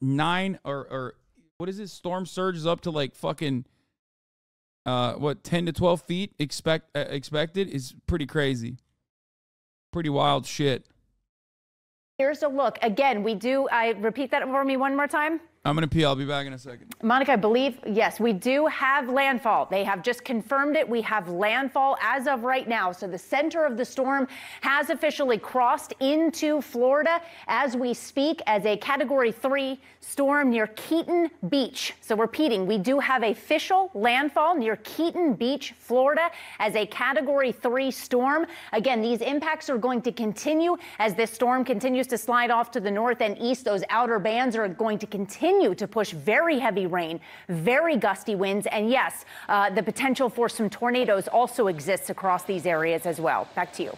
nine or or what is it? Storm surges up to like fucking uh what ten to twelve feet expect uh, expected is pretty crazy, pretty wild shit. Here's a look. Again, we do. I repeat that for me one more time. I'm gonna pee. I'll be back in a second. Monica, I believe, yes, we do have landfall. They have just confirmed it. We have landfall as of right now. So the center of the storm has officially crossed into Florida as we speak as a category three storm near Keaton Beach. So repeating, we do have official landfall near Keaton Beach, Florida as a category three storm. Again, these impacts are going to continue as this storm continues to slide off to the north and east. Those outer bands are going to continue continue to push very heavy rain, very gusty winds, and yes, uh, the potential for some tornadoes also exists across these areas as well. Back to you.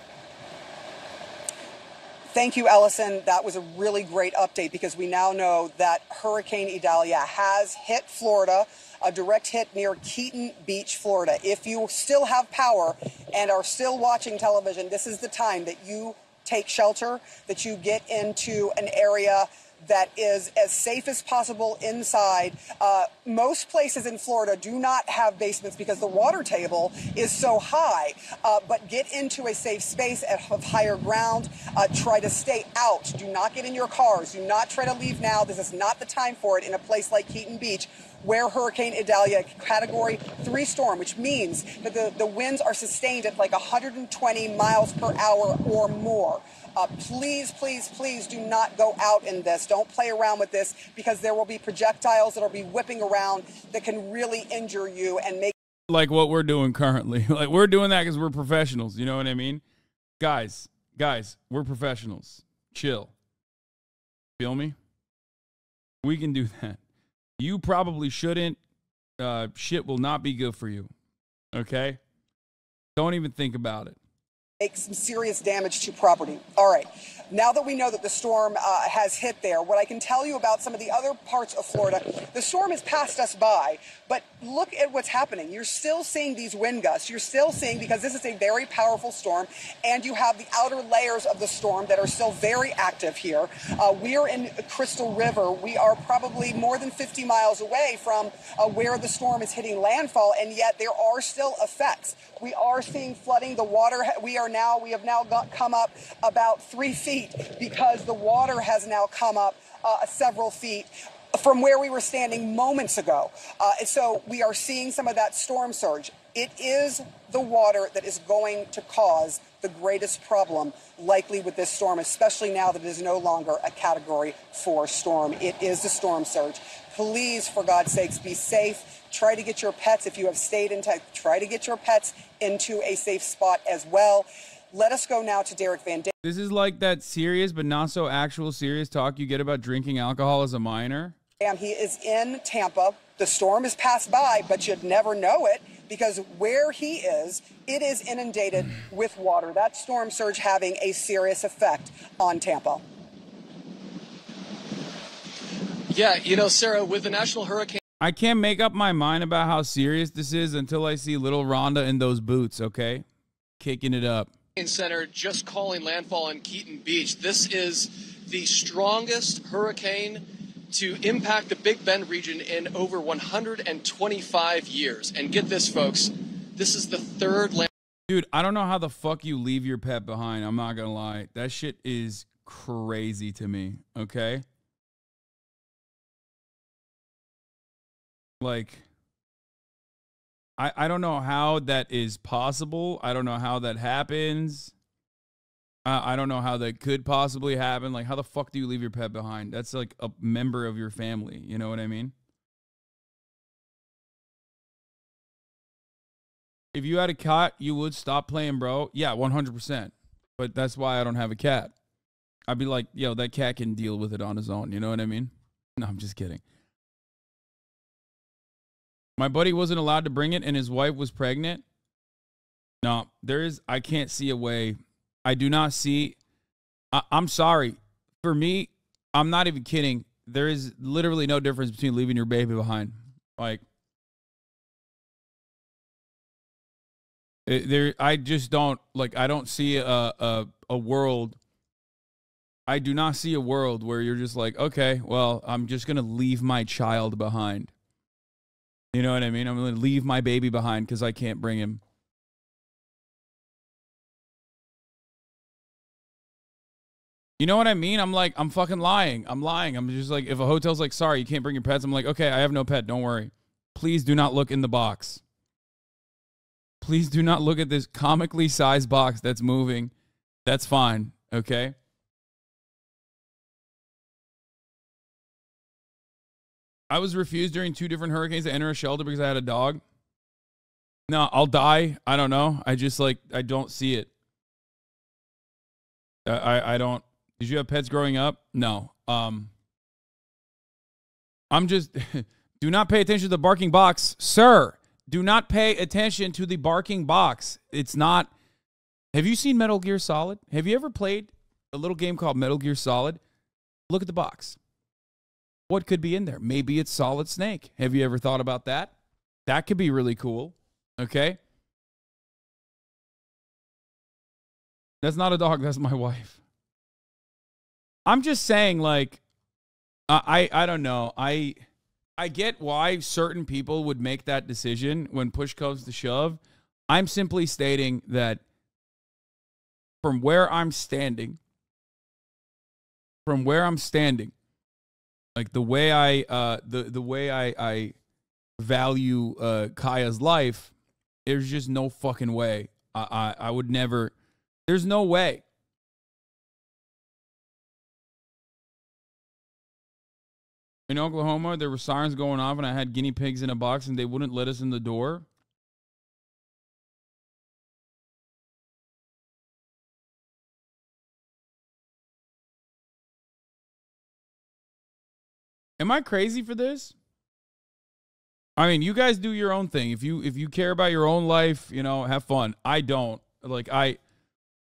Thank you, Allison. That was a really great update because we now know that Hurricane Idalia has hit Florida, a direct hit near Keaton Beach, Florida. If you still have power and are still watching television, this is the time that you take shelter, that you get into an area that is as safe as possible inside. Uh, most places in Florida do not have basements because the water table is so high. Uh, but get into a safe space of higher ground. Uh, try to stay out. Do not get in your cars. Do not try to leave now. This is not the time for it in a place like Keaton Beach where Hurricane Idalia, category three storm, which means that the, the winds are sustained at like 120 miles per hour or more. Uh, please, please, please do not go out in this. Don't play around with this because there will be projectiles that will be whipping around that can really injure you and make. Like what we're doing currently. like we're doing that because we're professionals. You know what I mean? Guys, guys, we're professionals. Chill. Feel me? We can do that. You probably shouldn't. Uh, shit will not be good for you. Okay? Don't even think about it make some serious damage to property. All right. Now that we know that the storm uh, has hit there, what I can tell you about some of the other parts of Florida, the storm has passed us by, but look at what's happening. You're still seeing these wind gusts. You're still seeing, because this is a very powerful storm, and you have the outer layers of the storm that are still very active here. Uh, we are in Crystal River. We are probably more than 50 miles away from uh, where the storm is hitting landfall, and yet there are still effects. We are seeing flooding. The water, we are now, we have now got, come up about three feet because the water has now come up uh, several feet from where we were standing moments ago. Uh, so we are seeing some of that storm surge. It is the water that is going to cause the greatest problem likely with this storm, especially now that it is no longer a category four storm. It is the storm surge. Please, for God's sakes, be safe. Try to get your pets, if you have stayed in, try to get your pets into a safe spot as well. Let us go now to Derek Van Dam. This is like that serious but not so actual serious talk you get about drinking alcohol as a minor. He is in Tampa. The storm has passed by, but you'd never know it because where he is, it is inundated with water. That storm surge having a serious effect on Tampa. Yeah, you know, Sarah, with the National Hurricane. I can't make up my mind about how serious this is until I see little Rhonda in those boots, okay? Kicking it up. Center just calling landfall on Keaton Beach. This is the strongest hurricane to impact the Big Bend region in over 125 years. And get this, folks, this is the third land. Dude, I don't know how the fuck you leave your pet behind. I'm not gonna lie. That shit is crazy to me. Okay. Like, I, I don't know how that is possible. I don't know how that happens. Uh, I don't know how that could possibly happen. Like, how the fuck do you leave your pet behind? That's like a member of your family. You know what I mean? If you had a cat, you would stop playing, bro. Yeah, 100%. But that's why I don't have a cat. I'd be like, yo, that cat can deal with it on his own. You know what I mean? No, I'm just kidding. My buddy wasn't allowed to bring it and his wife was pregnant. No, there is, I can't see a way I do not see. I, I'm sorry. For me, I'm not even kidding. There is literally no difference between leaving your baby behind. Like, it, there, I just don't like. I don't see a a, a world I do not see a world where you're just like, okay, well, I'm just to leave my child behind. You know what I mean? I'm going to leave my baby behind because I can't bring him. You know what I mean? I'm like, I'm fucking lying. I'm lying. I'm just like, if a hotel's like, sorry, you can't bring your pets, I'm like, okay, I have no pet. Don't worry. Please do not look in the box. Please do not look at this comically sized box that's moving. That's fine. Okay. I was refused during two different hurricanes to enter a shelter because I had a dog. No, I'll die. I don't know. I just like I don't see it. I I don't. Did you have pets growing up? No. Um. I'm just. do not pay attention to the barking box, sir. Do not pay attention to the barking box. It's not. Have you seen Metal Gear Solid? Have you ever played a little game called Metal Gear Solid? Look at the box. What could be in there? Maybe it's Solid Snake. Have you ever thought about that? That could be really cool. Okay. That's not a dog. That's my wife. I'm just saying, like, I I don't know. I I get why certain people would make that decision when push comes to shove. I'm simply stating that from where I'm standing, from where I'm standing, like the way I uh the the way I I value uh Kaya's life, there's just no fucking way. I I, I would never there's no way. In Oklahoma, there were sirens going off, and I had guinea pigs in a box, and they wouldn't let us in the door. Am I crazy for this? I mean, you guys do your own thing. If you if you care about your own life, you know, have fun. I don't. Like I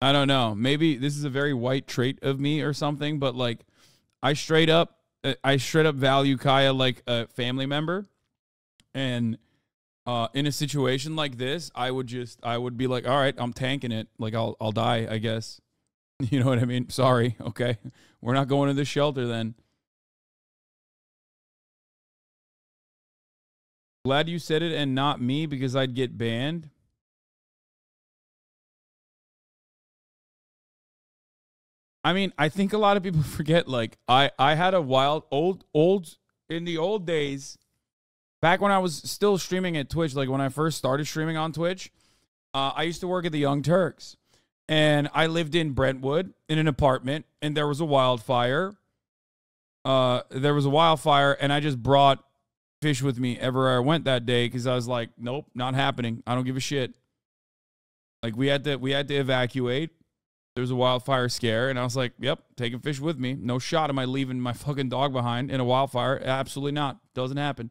I don't know. Maybe this is a very white trait of me or something, but like I straight up I straight up value Kaya like a family member. And uh in a situation like this, I would just I would be like, "All right, I'm tanking it. Like I'll I'll die, I guess." You know what I mean? Sorry. Okay. We're not going to the shelter then. Glad you said it and not me because I'd get banned. I mean, I think a lot of people forget like I I had a wild old old in the old days back when I was still streaming at Twitch like when I first started streaming on Twitch, uh, I used to work at the Young Turks. And I lived in Brentwood in an apartment and there was a wildfire. Uh there was a wildfire and I just brought fish with me everywhere I went that day because I was like, nope, not happening. I don't give a shit. Like we had to we had to evacuate. There was a wildfire scare, and I was like, yep, taking fish with me. No shot am I leaving my fucking dog behind in a wildfire. Absolutely not. Doesn't happen.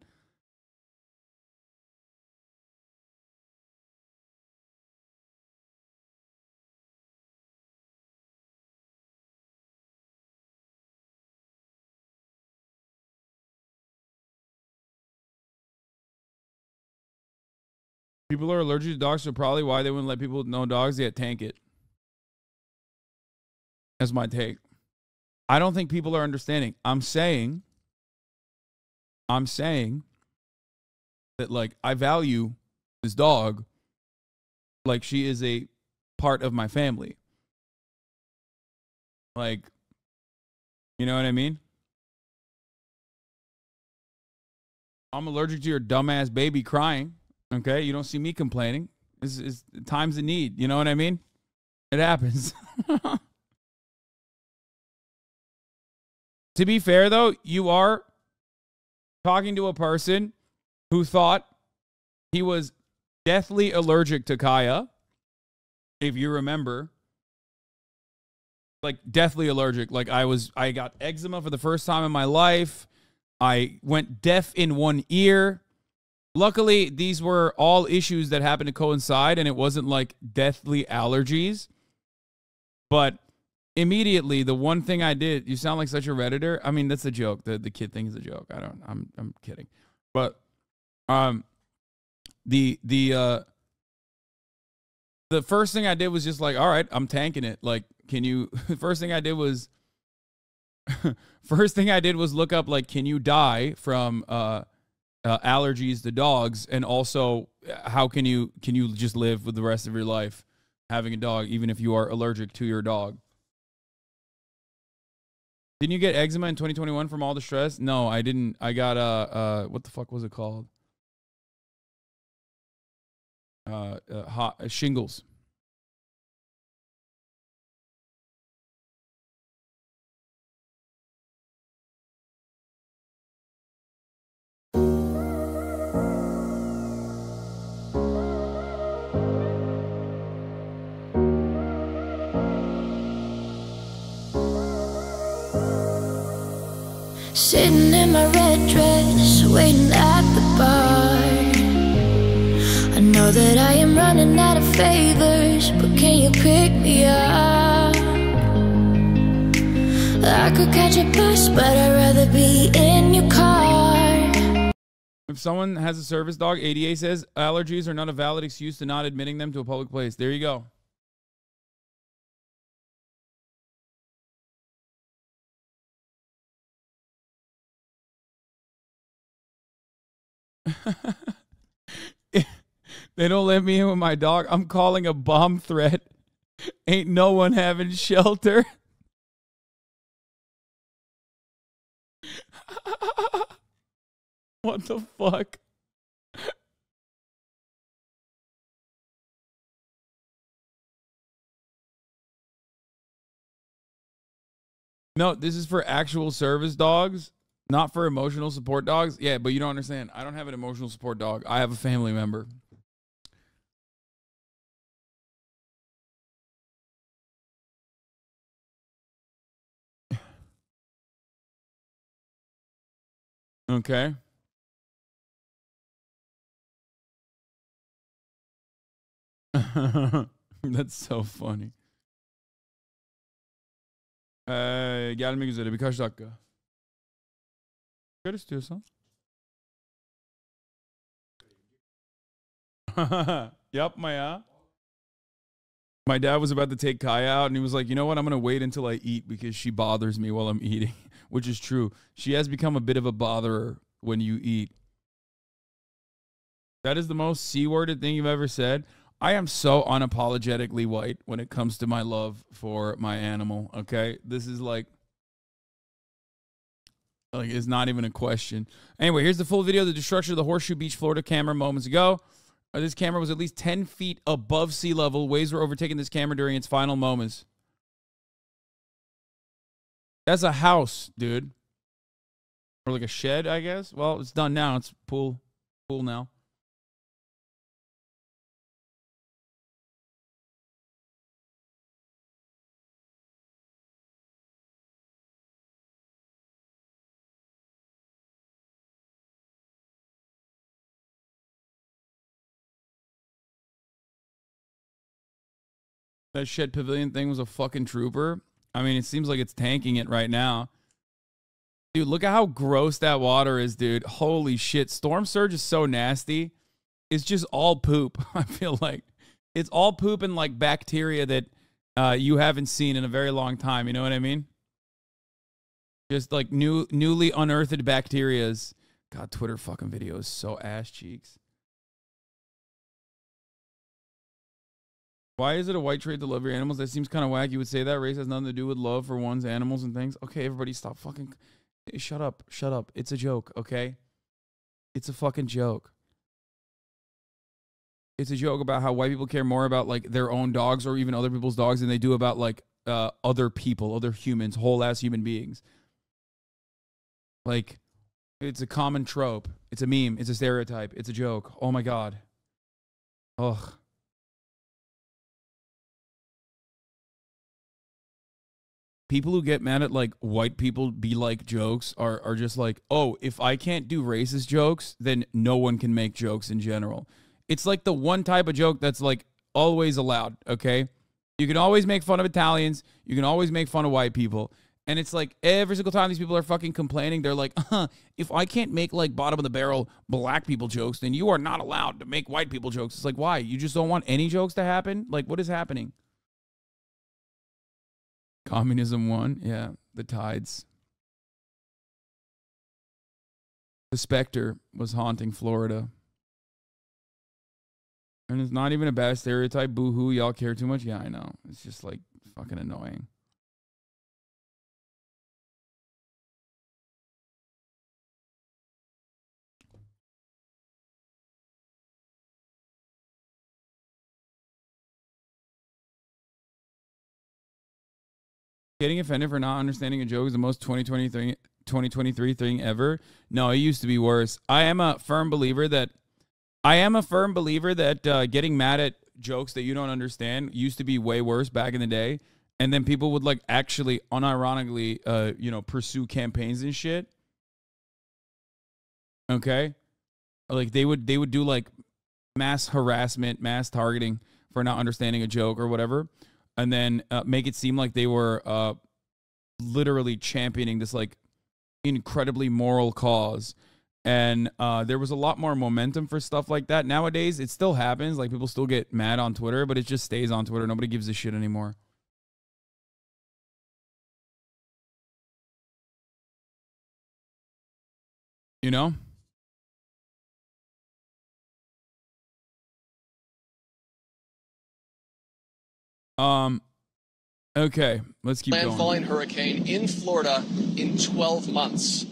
People are allergic to dogs, so probably why they wouldn't let people know dogs yet tank it. That's my take. I don't think people are understanding. I'm saying, I'm saying that like I value this dog like she is a part of my family. Like, you know what I mean? I'm allergic to your dumbass baby crying. Okay, you don't see me complaining. It's times of need. You know what I mean? It happens. to be fair, though, you are talking to a person who thought he was deathly allergic to Kaya. If you remember, like deathly allergic. Like I was, I got eczema for the first time in my life. I went deaf in one ear. Luckily, these were all issues that happened to coincide, and it wasn't like deathly allergies. But immediately, the one thing I did, you sound like such a redditor. I mean, that's a joke. The the kid thing is a joke. I don't. I'm I'm kidding. But um, the the uh, the first thing I did was just like, all right, I'm tanking it. Like, can you? The first thing I did was first thing I did was look up like, can you die from uh, uh, allergies to dogs, and also uh, how can you can you just live with the rest of your life having a dog, even if you are allergic to your dog? Didn't you get eczema in 2021 from all the stress? No, I didn't. I got uh uh what the fuck was it called? Uh, uh hot uh, shingles. Sitting in my red dress, waiting at the bar. I know that I am running out of favors, but can you pick me up? I could catch a bus, but I'd rather be in your car. If someone has a service dog, ADA says allergies are not a valid excuse to not admitting them to a public place. There you go. they don't let me in with my dog. I'm calling a bomb threat. Ain't no one having shelter. what the fuck? No, this is for actual service dogs, not for emotional support dogs. Yeah, but you don't understand. I don't have an emotional support dog. I have a family member. Okay. That's so funny. Uh, ee, gelmek üzere birkaç dakika. Çıkar istiyorsan. Yapma ya. My dad was about to take Kaya out and he was like, you know what? I'm going to wait until I eat because she bothers me while I'm eating, which is true. She has become a bit of a botherer when you eat. That is the most C worded thing you've ever said. I am so unapologetically white when it comes to my love for my animal. Okay. This is like, like it's not even a question. Anyway, here's the full video of the destruction of the Horseshoe Beach, Florida camera moments ago. Uh, this camera was at least 10 feet above sea level. Waves were overtaking this camera during its final moments. That's a house, dude. Or like a shed, I guess. Well, it's done now. It's pool, pool now. That shed pavilion thing was a fucking trooper. I mean, it seems like it's tanking it right now. Dude, look at how gross that water is, dude. Holy shit. Storm surge is so nasty. It's just all poop. I feel like it's all poop and like bacteria that uh, you haven't seen in a very long time. You know what I mean? Just like new, newly unearthed bacterias. God, Twitter fucking videos so ass cheeks. Why is it a white trait to love your animals? That seems kind of whack. You would say that race has nothing to do with love for one's animals and things. Okay, everybody, stop fucking. Shut up. Shut up. It's a joke. Okay, it's a fucking joke. It's a joke about how white people care more about like their own dogs or even other people's dogs than they do about like uh, other people, other humans, whole ass human beings. Like, it's a common trope. It's a meme. It's a stereotype. It's a joke. Oh my god. Ugh. People who get mad at like white people be like jokes are are just like, "Oh, if I can't do racist jokes, then no one can make jokes in general." It's like the one type of joke that's like always allowed, okay? You can always make fun of Italians, you can always make fun of white people. And it's like every single time these people are fucking complaining, they're like, uh, huh. if I can't make like bottom of the barrel black people jokes, then you are not allowed to make white people jokes. It's like, why? You just don't want any jokes to happen? Like, what is happening? Communism won. Yeah, the tides. The specter was haunting Florida. And it's not even a bad stereotype. Boo hoo, y'all care too much. Yeah, I know. It's just like fucking annoying. Getting offended for not understanding a joke is the most 2023, 2023 thing ever. No, it used to be worse. I am a firm believer that I am a firm believer that uh, getting mad at jokes that you don't understand used to be way worse back in the day. And then people would like actually unironically, uh, you know, pursue campaigns and shit. Okay, like they would they would do like mass harassment, mass targeting for not understanding a joke or whatever and then uh, make it seem like they were uh, literally championing this like incredibly moral cause. And uh, there was a lot more momentum for stuff like that. Nowadays it still happens. Like people still get mad on twitter but it just stays on twitter. Nobody gives a shit anymore. You know Um, okay, let's keep going. landfalling going. hurricane in Florida in 12 months.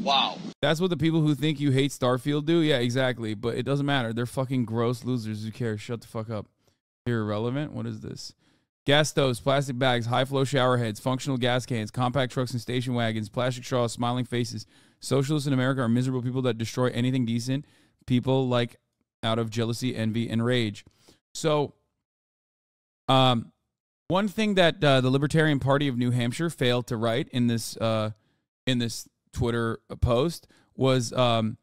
Wow. That's what the people who think you hate Starfield do. Yeah, exactly. But it doesn't matter. They're fucking gross losers. Who cares? Shut the fuck up. You're irrelevant. What is this? Gas stoves, plastic bags, high flow shower heads, functional gas cans, compact trucks and station wagons, plastic straws, smiling faces. Socialists in America are miserable people that destroy anything decent. People like out of jealousy, envy, and rage. So um, one thing that uh, the Libertarian Party of New Hampshire failed to write in this uh, in this Twitter post was um,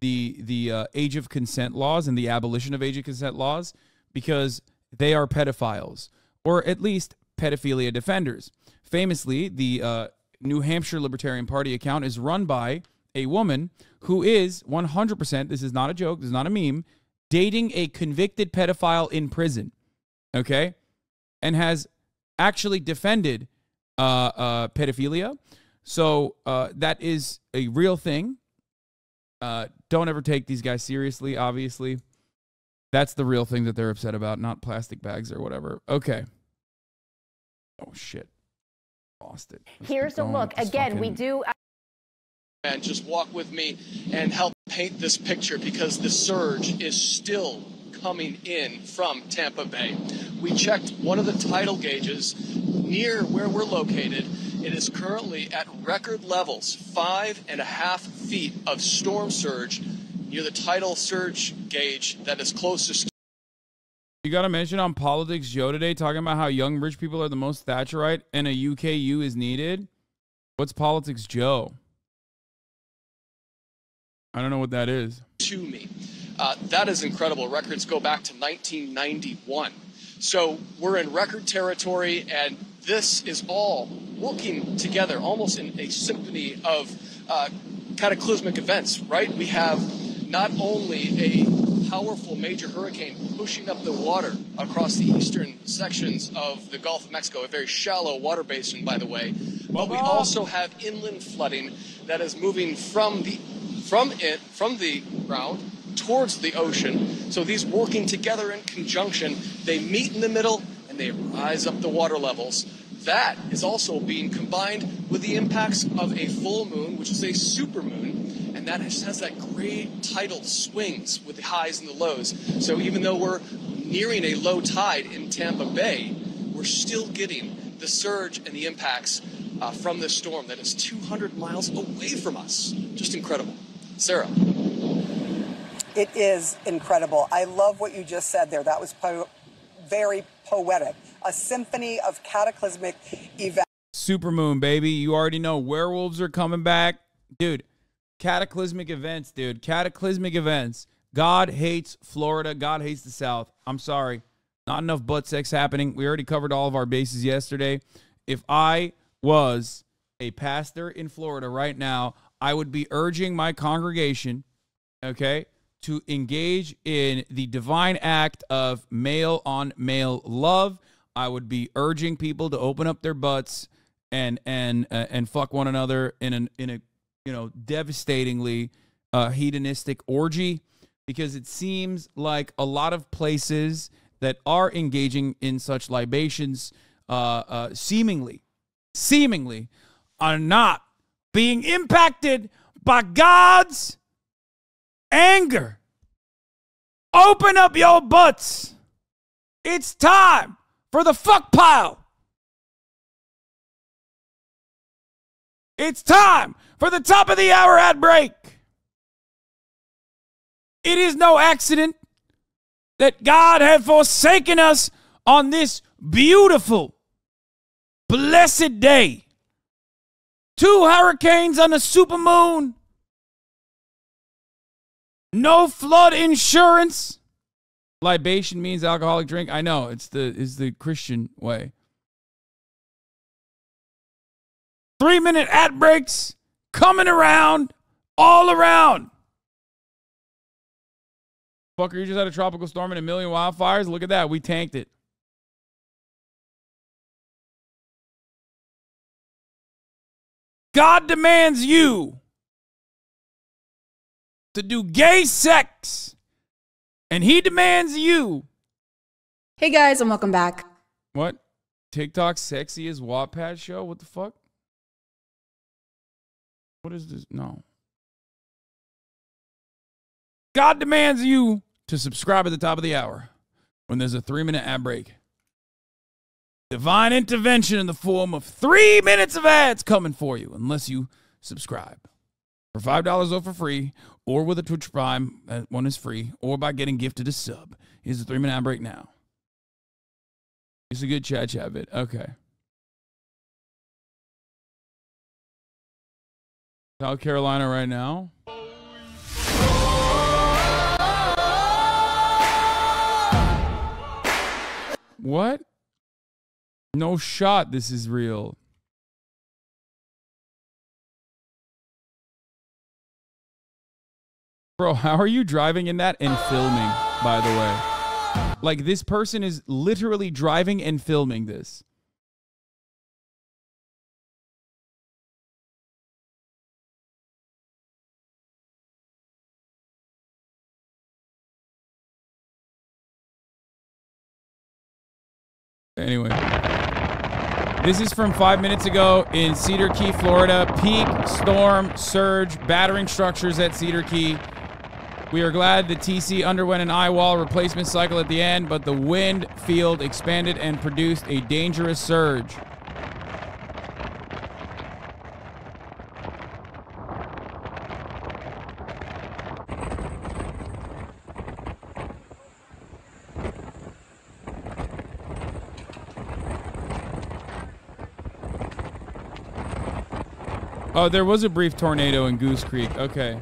the the uh, age of consent laws and the abolition of age of consent laws because they are pedophiles or at least pedophilia defenders. Famously, the uh, New Hampshire Libertarian Party account is run by a woman who is 100%, this is not a joke, this is not a meme, dating a convicted pedophile in prison okay, and has actually defended uh, uh, pedophilia. So uh, that is a real thing. Uh, don't ever take these guys seriously, obviously. That's the real thing that they're upset about, not plastic bags or whatever. Okay. Oh, shit. Lost it. Let's Here's a look. Again, fucking... we do. And just walk with me and help paint this picture because the surge is still coming in from Tampa Bay. We checked one of the tidal gauges near where we're located. It is currently at record levels, five and a half feet of storm surge near the tidal surge gauge that is closest. You got to mention on PoliticsJOE today talking about how young rich people are the most Thatcherite and a UKU is needed. What's PoliticsJOE? I don't know what that is. To me. Uh, that is incredible. Records go back to 1991. So we're in record territory, and this is all working together, almost in a symphony of uh, cataclysmic events, right? We have not only a powerful major hurricane pushing up the water across the eastern sections of the Gulf of Mexico, a very shallow water basin, by the way, but we also have inland flooding that is moving from the from it from the ground towards the ocean. So these working together in conjunction, they meet in the middle and they rise up the water levels. That is also being combined with the impacts of a full moon, which is a supermoon, and that has that great tidal swings with the highs and the lows. So even though we're nearing a low tide in Tampa Bay, we're still getting the surge and the impacts uh, from this storm that is 200 miles away from us. Just incredible. Sarah. It is incredible. I love what you just said there. That was po- very poetic. A symphony of cataclysmic events. Supermoon, baby. You already know werewolves are coming back. Dude, cataclysmic events, dude. Cataclysmic events. God hates Florida. God hates the South. I'm sorry. Not enough butt sex happening. We already covered all of our bases yesterday. If I was a pastor in Florida right now, I would be urging my congregation, okay, to engage in the divine act of male on male love. I would be urging people to open up their butts and and uh, and fuck one another in an in a you know, devastatingly uh, hedonistic orgy because it seems like a lot of places that are engaging in such libations uh, uh, seemingly, seemingly are not being impacted by God's anger. Open up your butts. It's time for the fuck pile. It's time for the top of the hour ad break. It is no accident that God had forsaken us on this beautiful, blessed day. Two hurricanes on a supermoon. No flood insurance. Libation means alcoholic drink. I know it's the is the Christian way. Three minute ad breaks coming around all around. Fucker, you just had a tropical storm and a million wildfires. Look at that. We tanked it. God demands you to do gay sex, and He demands you. Hey guys, and welcome back. What? TikTok sexy sexiest Wattpad show? What the fuck? What is this? No. God demands you to subscribe at the top of the hour when there's a three minute ad break. Divine intervention in the form of three minutes of ads coming for you unless you subscribe. For $5 or for free, or with a Twitch Prime, that one is free, or by getting gifted a sub. Here's the three minute ad break now. It's a good chat chat bit. Okay. South Carolina right now. What? No shot this is real. Bro, how are you driving in that and filming, by the way? Like, this person is literally driving and filming this. Anyway, this is from five minutes ago in Cedar Key, Florida. Peak storm surge battering structures at Cedar Key. We are glad the TC underwent an eye wall replacement cycle at the end, but the wind field expanded and produced a dangerous surge. Oh, there was a brief tornado in Goose Creek. Okay.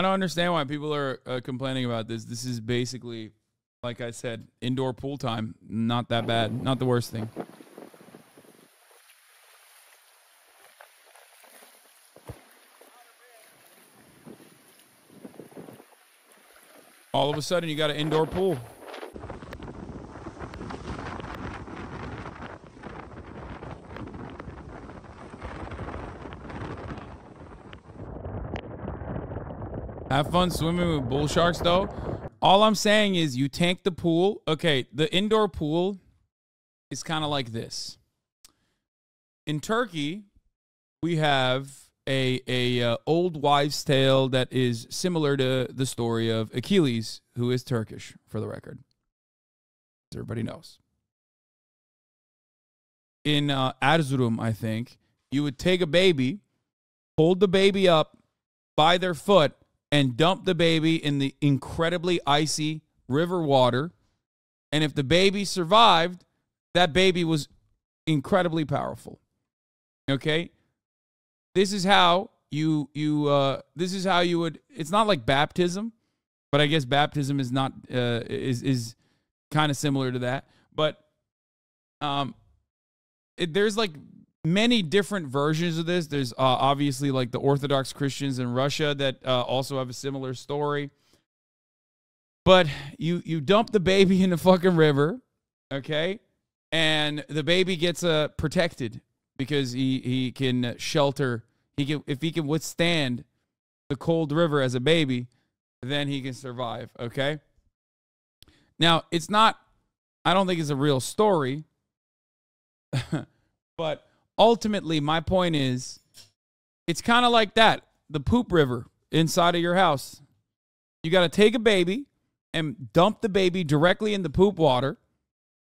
I don't understand why people are uh, complaining about this. This is basically, like I said, indoor pool time. Not that bad. Not the worst thing. All of a sudden, you got an indoor pool. Have fun swimming with bull sharks, though. All I'm saying is you tank the pool. Okay, the indoor pool is kind of like this. In Turkey, we have a a uh, old wives' tale that is similar to the story of Achilles, who is Turkish, for the record. Everybody knows. In uh, Erzurum, I think you would take a baby, hold the baby up by their foot, and dump the baby in the incredibly icy river water. And if the baby survived, that baby was incredibly powerful. Okay? This is how you you uh this is how you would it's not like baptism, but I guess baptism is not uh is is kind of similar to that. But um it, there's like many different versions of this. There's uh, obviously like the Orthodox Christians in Russia that uh, also have a similar story. But you you dump the baby in the fucking river, okay? And the baby gets uh, protected because he he can shelter. He can if he can withstand the cold river as a baby, then he can survive, okay? Now, it's not I don't think it's a real story. but ultimately my point is it's kind of like that, the poop river inside of your house. You got to take a baby and dump the baby directly in the poop water.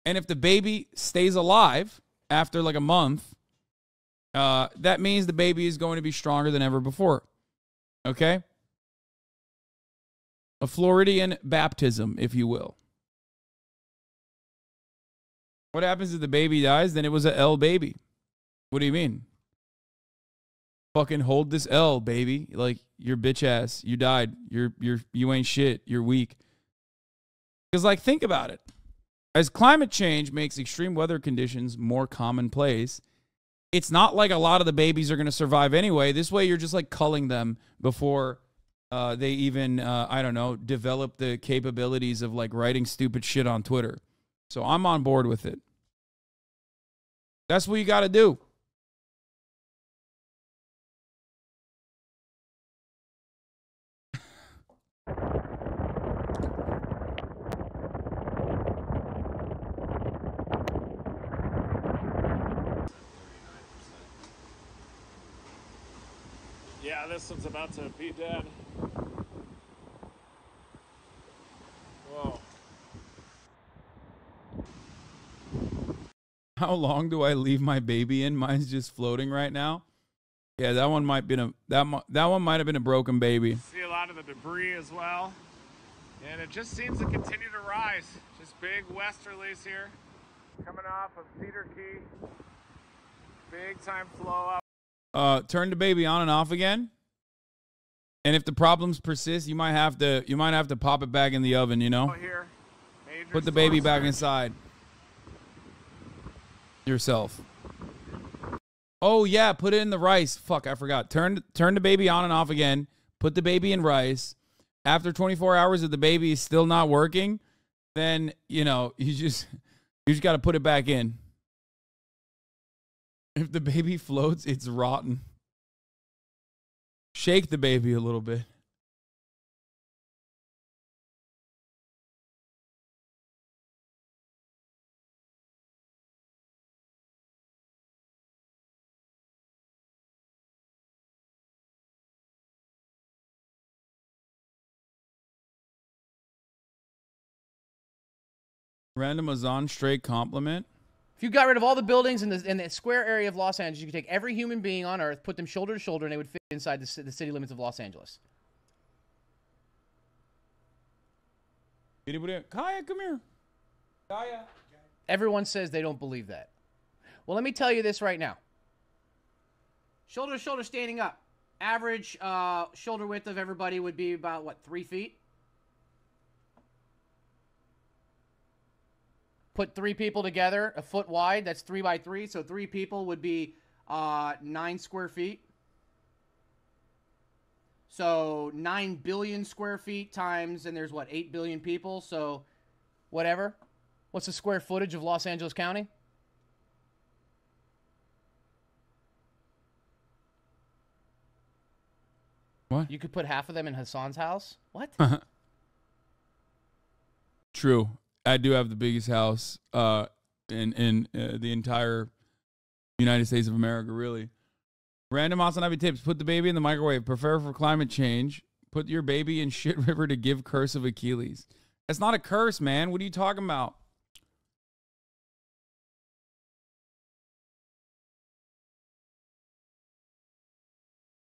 And if the baby stays alive after like a month, uh, that means the baby is going to be stronger than ever before. Okay? A Floridian baptism, if you will. What happens if the baby dies? Then it was a L baby. What do you mean? Fucking hold this L, baby. Like you're bitch ass. You died. You're you're you ain't shit. You're weak. Because like think about it. As climate change makes extreme weather conditions more commonplace, it's not like a lot of the babies are going to survive anyway. This way, you're just like culling them before uh, they even, uh, I don't know, develop the capabilities of like writing stupid shit on Twitter. So I'm on board with it. That's what you got to do. Yeah, this one's about to be dead. Whoa. How long do I leave my baby in? Mine's just floating right now. Yeah, that one might been a that that one might have been a broken baby. See a lot of the debris as well. And it just seems to continue to rise. Just big westerlies here. Coming off of Cedar Key. Big time flow up. Uh, turn the baby on and off again. And if the problems persist, you might have to you might have to pop it back in the oven. You know, Here. Put the baby back inside yourself. Oh yeah, put it in the rice. Fuck, I forgot. Turn turn the baby on and off again. Put the baby in rice. After 24 hours, if the baby is still not working, then you know you just you just got to put it back in. If the baby floats, it's rotten. Shake the baby a little bit. Random Hasan straight compliment. If you got rid of all the buildings in the in the square area of Los Angeles, you could take every human being on Earth, put them shoulder to shoulder, and they would fit inside the, the city limits of Los Angeles. Anybody? Kaya, come here. Kaya. Everyone says they don't believe that. Well, let me tell you this right now. Shoulder to shoulder, standing up. Average uh, shoulder width of everybody would be about what three feet. Put three people together, a foot wide. That's three by three. So three people would be uh, nine square feet. So nine billion square feet times, and there's what eight billion people. So whatever. What's the square footage of Los Angeles County? What? You could put half of them in Hasan's house. What? True. I do have the biggest house uh, in in uh, the entire United States of America. Really. Random HasanAbi tips: Put the baby in the microwave. Prepare for climate change. Put your baby in shit river to give curse of Achilles. That's not a curse, man. What are you talking about?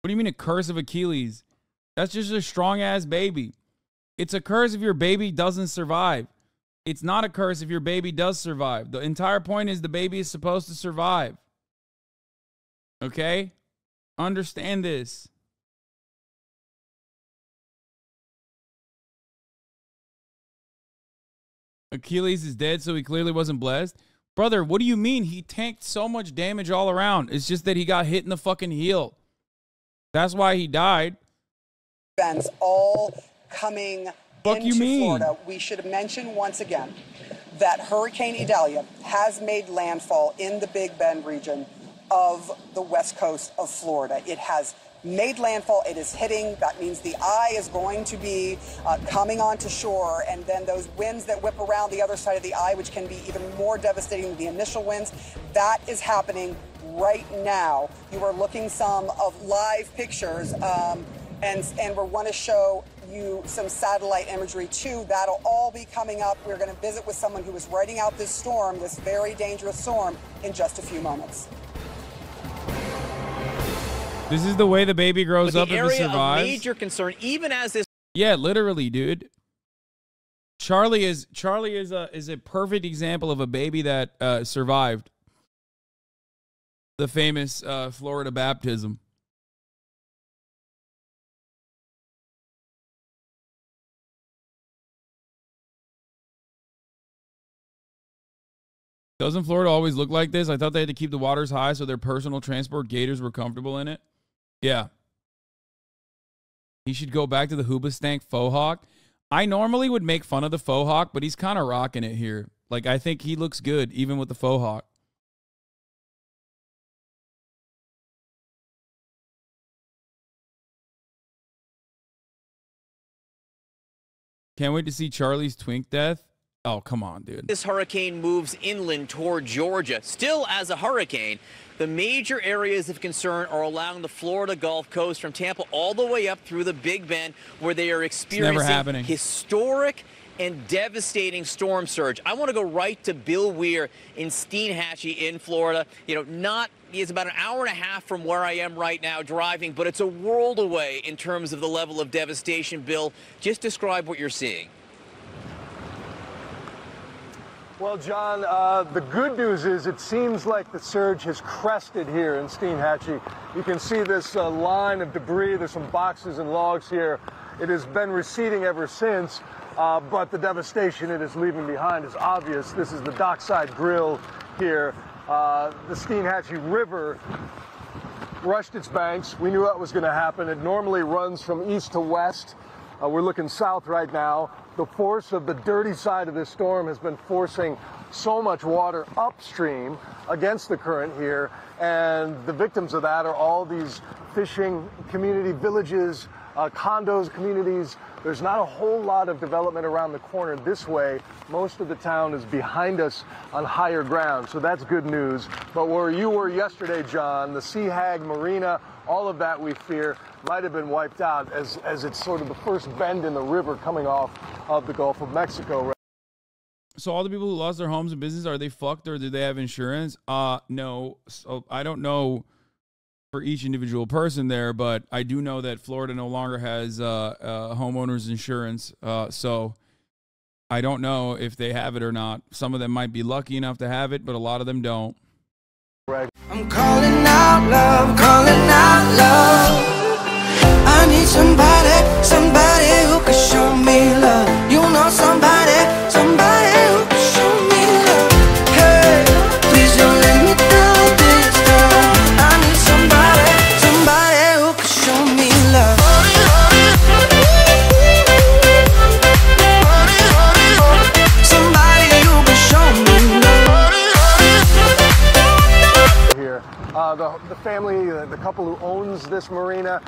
What do you mean a curse of Achilles? That's just a strong ass baby. It's a curse if your baby doesn't survive. It's not a curse if your baby does survive. The entire point is the baby is supposed to survive. Okay? Understand this. Achilles is dead, so he clearly wasn't blessed. Brother, what do you mean? He tanked so much damage all around. It's just that he got hit in the fucking heel. That's why he died. events all coming Fuck into you mean? Florida, we should mention once again that Hurricane Idalia has made landfall in the Big Bend region of the west coast of Florida. It has made landfall. It is hitting. That means the eye is going to be uh, coming onto shore, and then those winds that whip around the other side of the eye, which can be even more devastating than the initial winds, that is happening right now. You are looking some of live pictures, um, and and we want to show you some satellite imagery too. That'll all be coming up. We're going to visit with someone who is writing out this storm, this very dangerous storm, in just a few moments. This is the way the baby grows But up the if it area of survives. major concern, even as this Yeah, literally, dude. Charlie is Charlie is a is a perfect example of a baby that uh, survived the famous uh, Florida baptism. Doesn't Florida always look like this? I thought they had to keep the waters high so their personal transport gators were comfortable in it. Yeah. He should go back to the Hoobastank faux hawk. I normally would make fun of the faux hawk, but he's kind of rocking it here. Like I think he looks good even with the faux hawk. Can't wait to see Charlie's twink death. Oh, come on, dude. This hurricane moves inland toward Georgia. Still as a hurricane, the major areas of concern are along the Florida Gulf Coast from Tampa all the way up through the Big Bend, where they are experiencing historic and devastating storm surge. I want to go right to Bill Weir in Steinhatchee in Florida. You know, not it's about an hour and a half from where I am right now driving, but it's a world away in terms of the level of devastation. Bill, just describe what you're seeing. Well, John, uh, the good news is it seems like the surge has crested here in Steinhatchee. You can see this uh, line of debris. There's some boxes and logs here. It has been receding ever since, uh, but the devastation it is leaving behind is obvious. This is the dockside grill here. Uh, the Steinhatchee River rushed its banks. We knew that was going to happen. It normally runs from east to west. Uh, we're looking south right now. The force of the dirty side of this storm has been forcing so much water upstream against the current here. And the victims of that are all these fishing community villages, uh, condos, communities. There's not a whole lot of development around the corner this way. Most of the town is behind us on higher ground, so that's good news. But where you were yesterday, John, the Sea Hag Marina, all of that we fear might have been wiped out as, as it's sort of the first bend in the river coming off of the Gulf of Mexico. So all the people who lost their homes and business are they fucked or do they have insurance? Uh no. So I don't know for each individual person there, but I do know that Florida no longer has uh, uh homeowners insurance. Uh so I don't know if they have it or not. Some of them might be lucky enough to have it, but a lot of them don't. I'm calling out love, calling out love. I need somebody, somebody who can show me love. You know somebody, somebody the, the family, uh, the couple who owns this marina,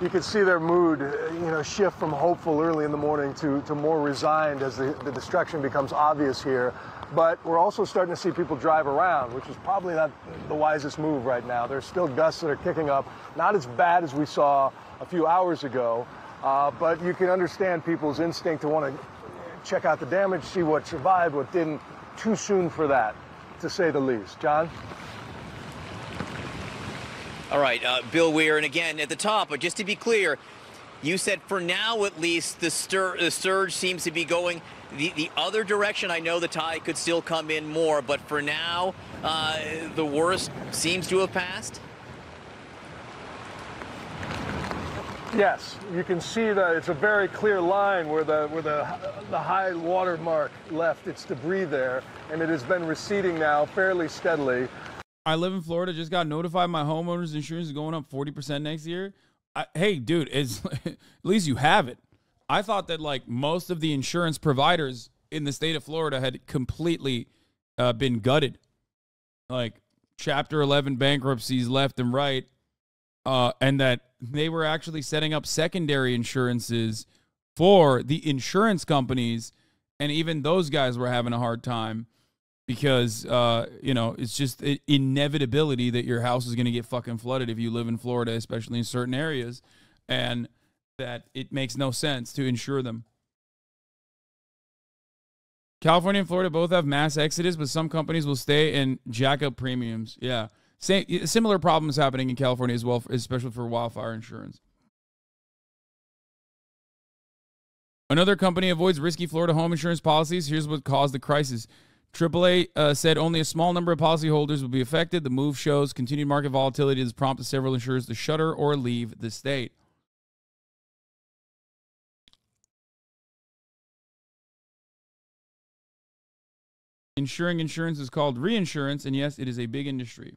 you can see their mood, uh, you know, shift from hopeful early in the morning to, to more resigned as the, the destruction becomes obvious here. But we're also starting to see people drive around, which is probably not the wisest move right now. There's still gusts that are kicking up, not as bad as we saw a few hours ago, uh, but you can understand people's instinct to want to check out the damage, see what survived, what didn't. Too soon for that, to say the least. John? All right, uh, Bill Weir, and again at the top, but just to be clear, you said for now at least the, stir, the surge seems to be going the, the other direction. I know the tide could still come in more, but for now, uh, the worst seems to have passed. Yes, you can see that it's a very clear line where the where the the high water mark left its debris there, and it has been receding now fairly steadily. I live in Florida. Just got notified my homeowner's insurance is going up forty percent next year. I, hey, dude, it's at least you have it. I thought that like most of the insurance providers in the state of Florida had completely uh, been gutted, like Chapter 11 bankruptcies left and right, uh, and that they were actually setting up secondary insurances for the insurance companies, and even those guys were having a hard time because uh, you know it's just inevitability that your house is going to get fucking flooded if you live in Florida, especially in certain areas, and that it makes no sense to insure them. California and Florida both have mass exodus, but some companies will stay and jack up premiums. Yeah, same similar problems happening in California as well, especially for wildfire insurance. Another company avoids risky Florida home insurance policies. Here's what caused the crisis. AAA uh, said only a small number of policyholders will be affected. The move shows continued market volatility has prompted several insurers to shutter or leave the state. Insuring insurance is called reinsurance, and yes, it is a big industry.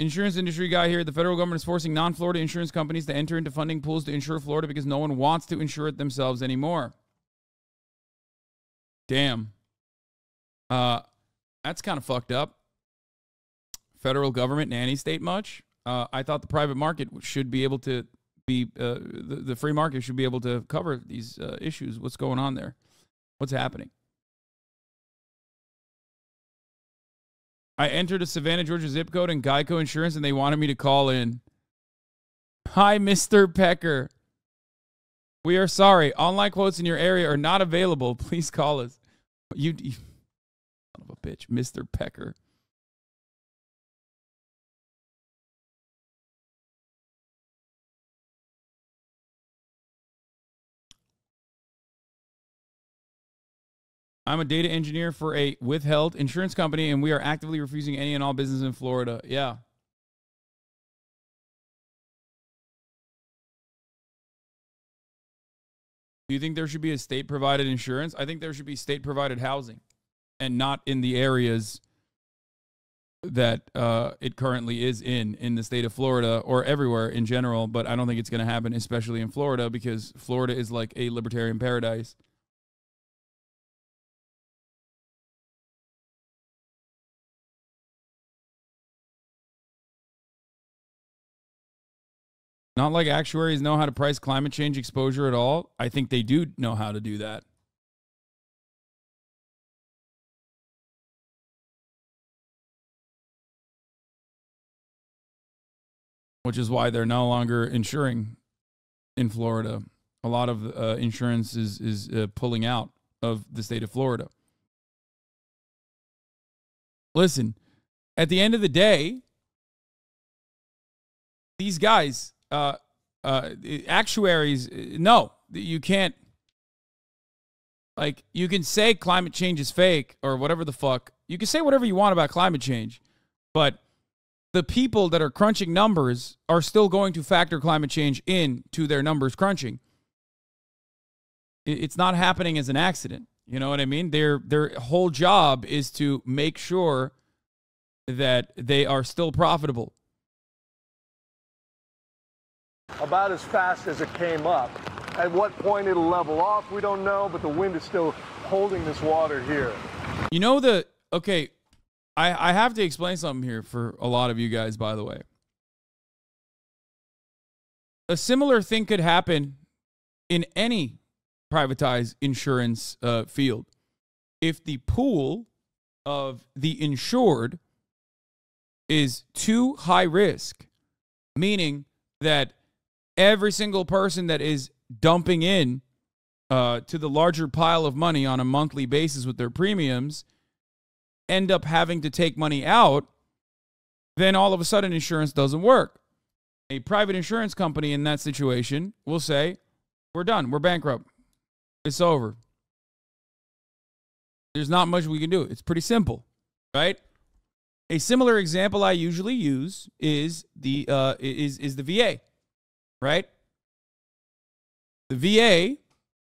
Insurance industry guy here. The federal government is forcing non Florida insurance companies to enter into funding pools to insure Florida because no one wants to insure it themselves anymore. Damn. Uh, that's kind of fucked up. Federal government nanny state much? Uh, I thought the private market should be able to be uh, the, the free market should be able to cover these uh, issues. What's going on there? What's happening? I entered a Savannah, Georgia zip code and Geico Insurance, and they wanted me to call in. Hi, Mr. Pecker. We are sorry. Online quotes in your area are not available. Please call us. You, son of a bitch, Mr. Pecker. I'm a data engineer for a withheld insurance company, and we are actively refusing any and all business in Florida. Yeah. Do you think there should be a state provided insurance? I think there should be state provided housing and not in the areas that uh, it currently is in in the state of Florida or everywhere in general. But I don't think it's going to happen, especially in Florida, because Florida is like a libertarian paradise. Not like actuaries know how to price climate change exposure at all. I think they do know how to do that. Which is why they're no longer insuring in Florida. A lot of uh, insurance is is uh, pulling out of the state of Florida. Listen, at the end of the day, these guys uh, uh, actuaries, no, you can't. Like, you can say climate change is fake or whatever the fuck. You can say whatever you want about climate change, but the people that are crunching numbers are still going to factor climate change in to their numbers crunching. It's not happening as an accident. You know what I mean? Their their whole job is to make sure that they are still profitable about as fast as it came up. At what point it'll level off, we don't know, but the wind is still holding this water here. You know the okay, I I have to explain something here for a lot of you guys by the way. A similar thing could happen in any privatized insurance uh, field. If the pool of the insured is too high risk, meaning that every single person that is dumping in uh, to the larger pile of money on a monthly basis with their premiums end up having to take money out, then all of a sudden insurance doesn't work. A private insurance company in that situation will say, We're done. We're bankrupt. It's over. There's not much we can do. It's pretty simple, right? A similar example I usually use is the uh, is is the VA right? The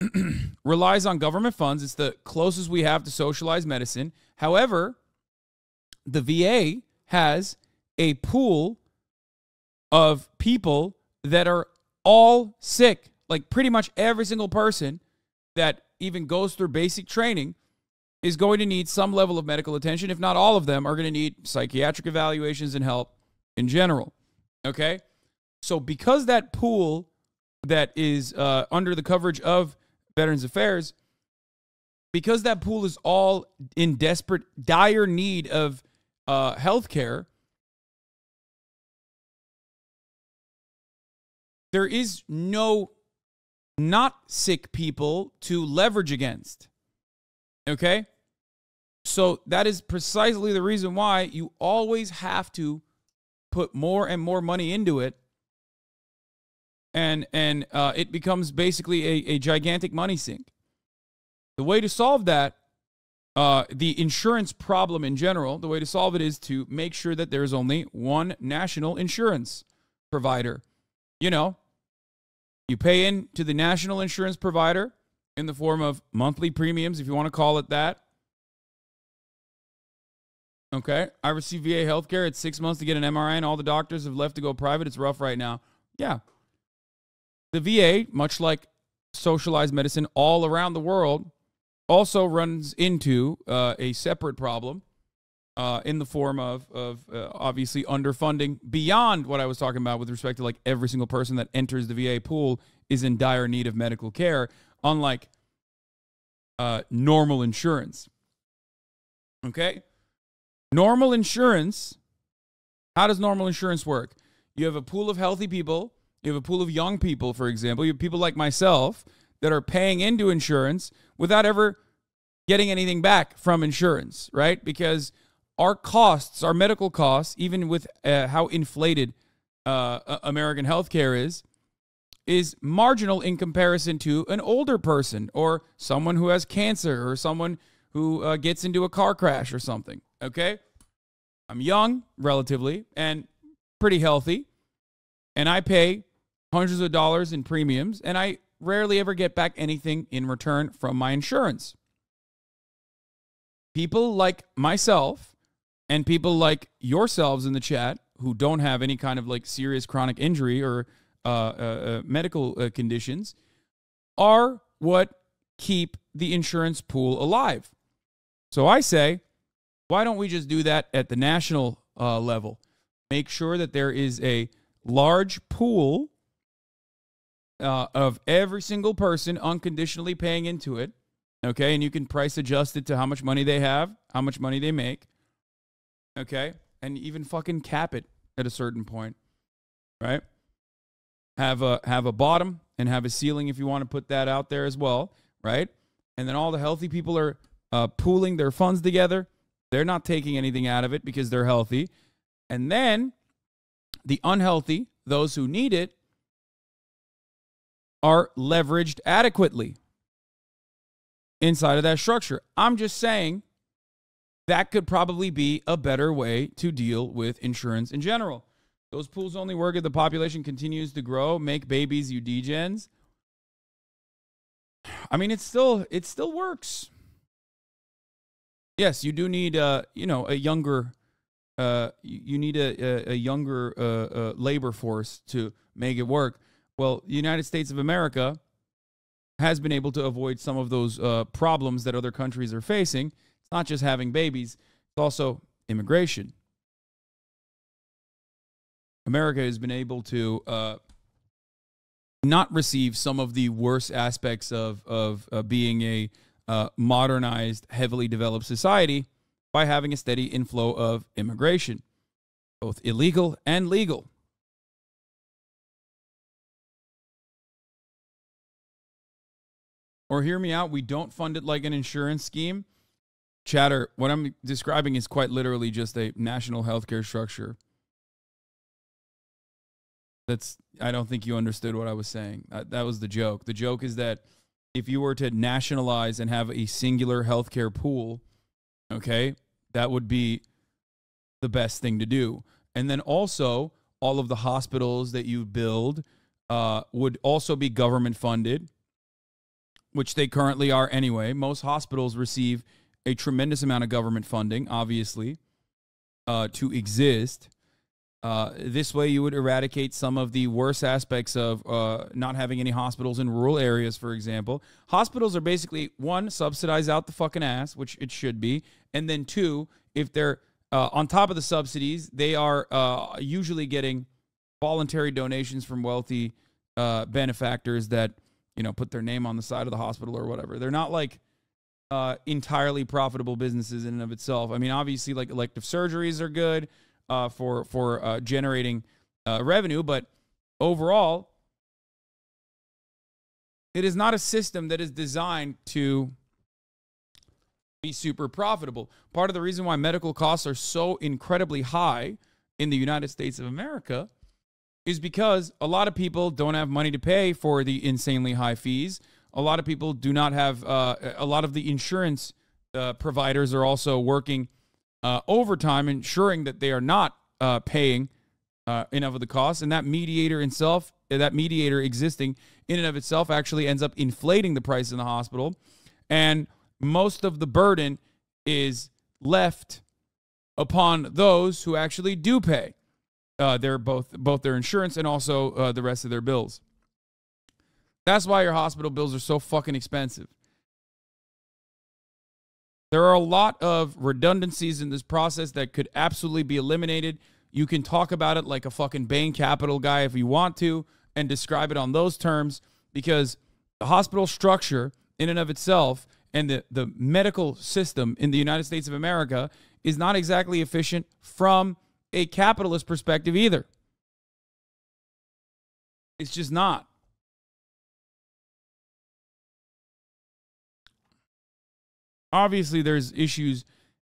VA relies on government funds. It's the closest we have to socialized medicine. However, the VA has a pool of people that are all sick. Like pretty much every single person that even goes through basic training is going to need some level of medical attention. If not all of them, are going to need psychiatric evaluations and help in general. Okay? So, because that pool that is uh, under the coverage of Veterans Affairs, because that pool is all in desperate, dire need of uh, health care, there is no not sick people to leverage against. Okay? So that is precisely the reason why you always have to put more and more money into it. And and uh, it becomes basically a, a gigantic money sink. The way to solve that, uh, the insurance problem in general, the way to solve it is to make sure that there's only one national insurance provider. You know, you pay in to the national insurance provider in the form of monthly premiums, if you want to call it that. Okay. I receive VA healthcare. It's six months to get an MRI, and all the doctors have left to go private. It's rough right now. Yeah. The VA, much like socialized medicine all around the world, also runs into uh, a separate problem uh, in the form of, of uh, obviously underfunding beyond what I was talking about with respect to like every single person that enters the VA pool is in dire need of medical care, unlike uh, normal insurance. Okay? Normal insurance, how does normal insurance work? You have a pool of healthy people, you have a pool of young people, for example, you have people like myself that are paying into insurance without ever getting anything back from insurance, right? Because our costs, our medical costs, even with uh, how inflated uh, American healthcare is, is marginal in comparison to an older person or someone who has cancer or someone who uh, gets into a car crash or something. Okay. I'm young, relatively, and pretty healthy. And I pay hundreds of dollars in premiums, and I rarely ever get back anything in return from my insurance. People like myself and people like yourselves in the chat who don't have any kind of like serious chronic injury or uh, uh, uh, medical uh, conditions are what keep the insurance pool alive. So I say, why don't we just do that at the national uh, level? Make sure that there is a large pool uh, of every single person unconditionally paying into it. Okay. And you can price adjust it to how much money they have, how much money they make. Okay. And even fucking cap it at a certain point. Right. Have a have a bottom and have a ceiling if you want to put that out there as well. Right. And then all the healthy people are uh, pooling their funds together. They're not taking anything out of it because they're healthy. And then the unhealthy, those who need it, are leveraged adequately inside of that structure. I'm just saying that could probably be a better way to deal with insurance in general. Those pools only work if the population continues to grow, make babies, you degens. I mean, it still it still works. Yes, you do need uh, you know, a younger uh, you need a, a, a younger uh, uh, labor force to make it work. Well, the United States of America has been able to avoid some of those uh, problems that other countries are facing. It's not just having babies, it's also immigration. America has been able to uh, not receive some of the worst aspects of, of uh, being a uh, modernized, heavily developed society by having a steady inflow of immigration, both illegal and legal. Or hear me out, we don't fund it like an insurance scheme. Chatter, what I'm describing is quite literally just a national healthcare structure. That's I don't think you understood what I was saying. That, that was the joke. The joke is that if you were to nationalize and have a singular healthcare pool, okay, that would be the best thing to do. And then also, all of the hospitals that you build uh, would also be government funded, which they currently are anyway. Most hospitals receive a tremendous amount of government funding, obviously, uh, to exist. Uh, this way, you would eradicate some of the worst aspects of uh, not having any hospitals in rural areas, for example. Hospitals are basically one, subsidized out the fucking ass, which it should be. And then two, if they're uh, on top of the subsidies, they are uh, usually getting voluntary donations from wealthy uh, benefactors that, you know, put their name on the side of the hospital or whatever. They're not like uh, entirely profitable businesses in and of itself. I mean, obviously, like elective surgeries are good uh, for for uh, generating uh, revenue, but overall, it is not a system that is designed to be super profitable. Part of the reason why medical costs are so incredibly high in the United States of America is because a lot of people don't have money to pay for the insanely high fees. A lot of people do not have, uh, a lot of the insurance uh, providers are also working uh, overtime, ensuring that they are not uh, paying uh, enough of the cost. And that mediator itself, that mediator existing in and of itself, actually ends up inflating the price in the hospital. And most of the burden is left upon those who actually do pay uh, their both both their insurance and also uh, the rest of their bills. That's why your hospital bills are so fucking expensive. There are a lot of redundancies in this process that could absolutely be eliminated. You can talk about it like a fucking Bain Capital guy if you want to and describe it on those terms because the hospital structure in and of itself and the, the medical system in the United States of America is not exactly efficient from a capitalist perspective either. It's just not. Obviously, there's issues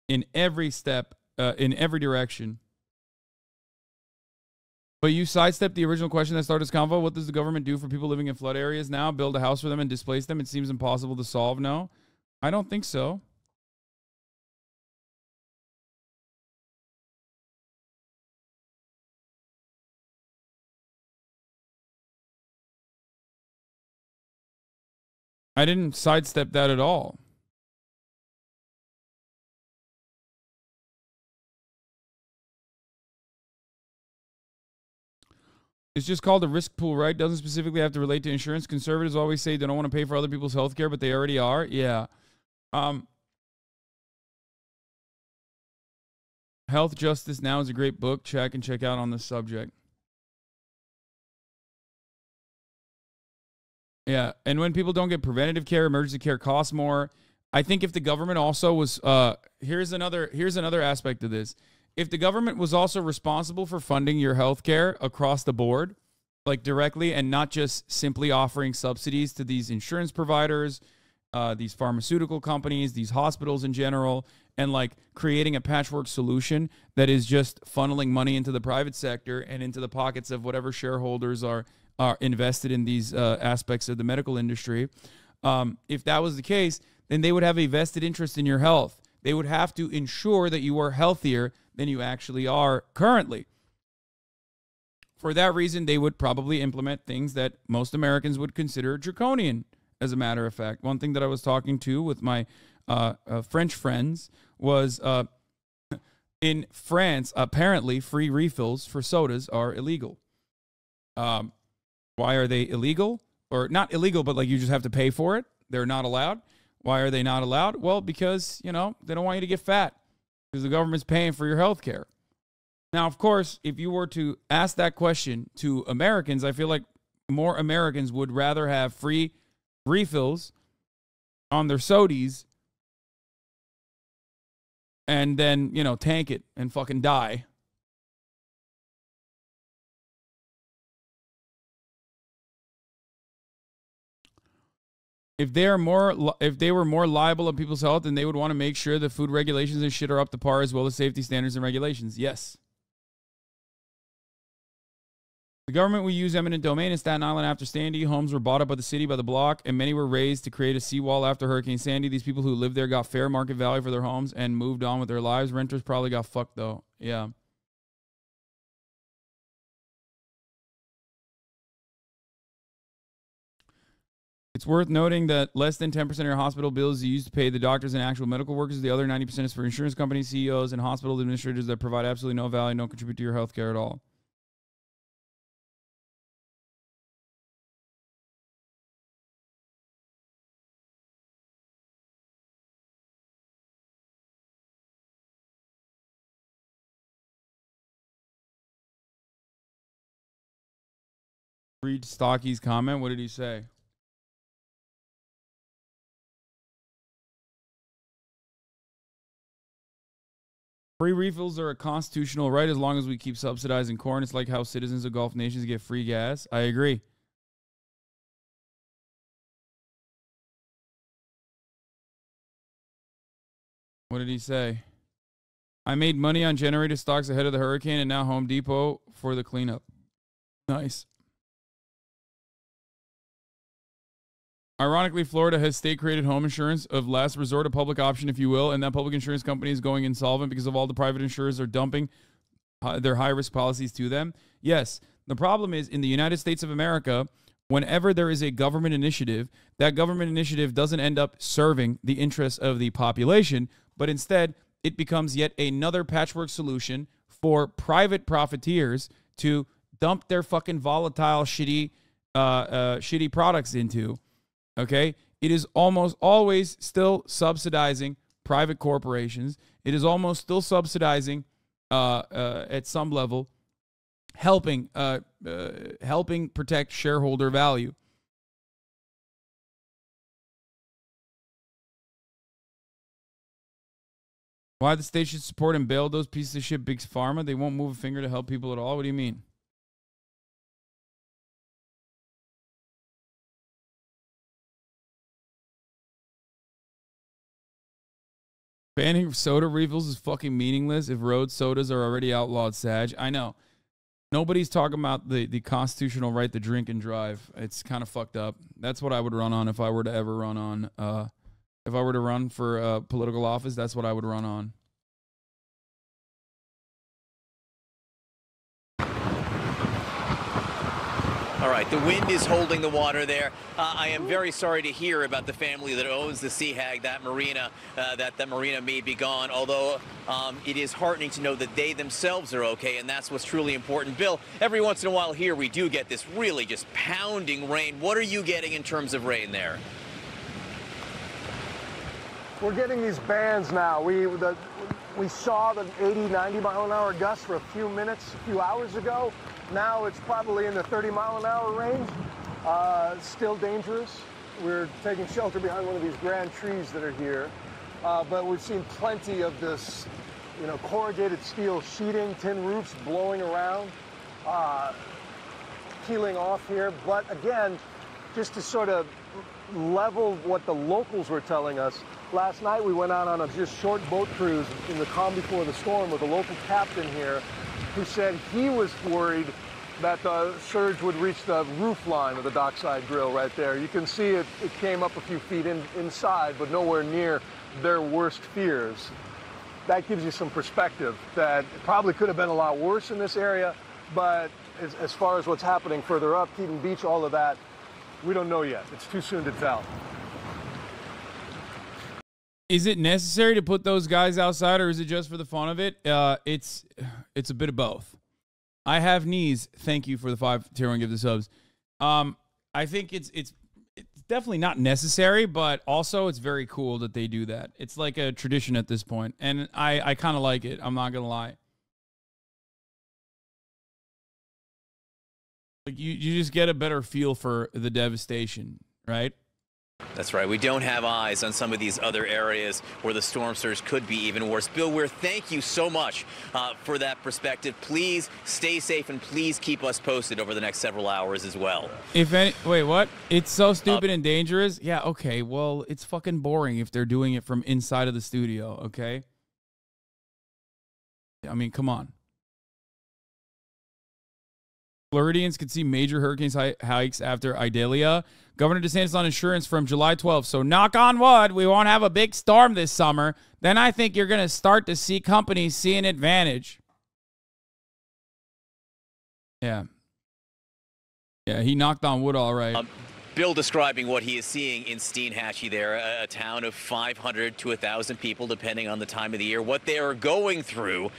in every step, uh, in every direction. But you sidestepped the original question that started this convo. What does the government do for people living in flood areas now? Build a house for them and displace them? It seems impossible to solve. No, I don't think so. I didn't sidestep that at all. It's just called a risk pool, right? Doesn't specifically have to relate to insurance. Conservatives always say they don't want to pay for other people's health care, but they already are. Yeah. Um, Health Justice Now is a great book. Check and check out on this subject. Yeah, and when people don't get preventative care, emergency care costs more. I think if the government also was uh here's another here's another aspect of this. If the government was also responsible for funding your health care across the board, like directly and not just simply offering subsidies to these insurance providers, uh, these pharmaceutical companies, these hospitals in general, and like creating a patchwork solution that is just funneling money into the private sector and into the pockets of whatever shareholders are are invested in these uh, aspects of the medical industry. Um, if that was the case, then they would have a vested interest in your health. They would have to ensure that you are healthier than you actually are currently. For that reason, they would probably implement things that most Americans would consider draconian, as a matter of fact. One thing that I was talking to with my uh, uh, French friends was uh, in France, apparently, free refills for sodas are illegal. Um, why are they illegal? Or not illegal, but like you just have to pay for it. They're not allowed. Why are they not allowed? Well, because, you know, they don't want you to get fat because the government's paying for your health care. Now, of course, if you were to ask that question to Americans, I feel like more Americans would rather have free refills on their sodies and then, you know, tank it and fucking die if they are more if they were more liable of people's health then they would want to make sure the food regulations and shit are up to par as well as safety standards and regulations yes the government will use eminent domain in Staten Island after Sandy. Homes were bought up by the city by the block, and many were raised to create a seawall after Hurricane Sandy. These people who lived there got fair market value for their homes and moved on with their lives. Renters probably got fucked, though. Yeah. It's worth noting that less than 10% of your hospital bills you use to pay the doctors and actual medical workers. The other 90% is for insurance companies, CEOs, and hospital administrators that provide absolutely no value and don't contribute to your health care at all. Read Stocky's comment. What did he say? Free refills are a constitutional right as long as we keep subsidizing corn. It's like how citizens of Gulf nations get free gas. I agree. What did he say? I made money on generator stocks ahead of the hurricane and now Home Depot for the cleanup. Nice. Ironically, Florida has state created home insurance of last resort, a public option, if you will, and that public insurance company is going insolvent because of all the private insurers are dumping their high risk policies to them. Yes, the problem is in the United States of America, whenever there is a government initiative, that government initiative doesn't end up serving the interests of the population, but instead it becomes yet another patchwork solution for private profiteers to dump their fucking volatile, shitty, uh, uh, shitty products into. Okay, it is almost always still subsidizing private corporations. It is almost still subsidizing, uh, uh, at some level, helping uh, uh, helping protect shareholder value. Why the state should support and bail those pieces of shit big pharma? They won't move a finger to help people at all. What do you mean? Banning soda refills is fucking meaningless if road sodas are already outlawed, Sag. I know. Nobody's talking about the, the constitutional right to drink and drive. It's kind of fucked up. That's what I would run on if I were to ever run on. Uh, if I were to run for uh, political office, that's what I would run on. All right, the wind is holding the water there. Uh, I am very sorry to hear about the family that owns the Sea Hag, that marina, uh, that that marina may be gone, although um, it is heartening to know that they themselves are okay, and that's what's truly important. Bill, every once in a while here we do get this really just pounding rain. What are you getting in terms of rain there? We're getting these bands now. We the, we saw the 80, 90 mile an hour gust for a few minutes, a few hours ago. Now it's probably in the 30 mile an hour range. Uh, still dangerous. We're taking shelter behind one of these grand trees that are here. Uh, but we've seen plenty of this, you know, corrugated steel sheeting, tin roofs blowing around, uh, peeling off here. But again, just to sort of level what the locals were telling us, last night we went out on a just short boat cruise in the calm before the storm with a local captain here who said he was worried that the surge would reach the roof line of the dockside grill right there. You can see it, it came up a few feet in, inside, but nowhere near their worst fears. That gives you some perspective that probably could have been a lot worse in this area, but as, as far as what's happening further up, Keaton Beach, all of that, we don't know yet. It's too soon to tell. Is it necessary to put those guys outside, or is it just for the fun of it? Uh, it's it's a bit of both. I have knees. Thank you for the five tier one give the subs. Um, I think it's it's it's definitely not necessary, but also it's very cool that they do that. It's like a tradition at this point, and I I kind of like it. I'm not gonna lie. Like you you just get a better feel for the devastation, right? That's right. We don't have eyes on some of these other areas where the storm surge could be even worse. Bill Weir, thank you so much uh, for that perspective. Please stay safe and please keep us posted over the next several hours as well. If any, wait, what? It's so stupid and dangerous. Yeah, okay. Well, it's fucking boring if they're doing it from inside of the studio. Okay. I mean, come on. Floridians could see major hurricanes hi- hikes after Idalia. Governor DeSantis on insurance from July 12th. So knock on wood, we won't have a big storm this summer. Then I think you're going to start to see companies see an advantage. Yeah. Yeah, he knocked on wood all right. Um, Bill describing what he is seeing in Steinhatchee there, a, a town of 500 to 1,000 people, depending on the time of the year, what they are going through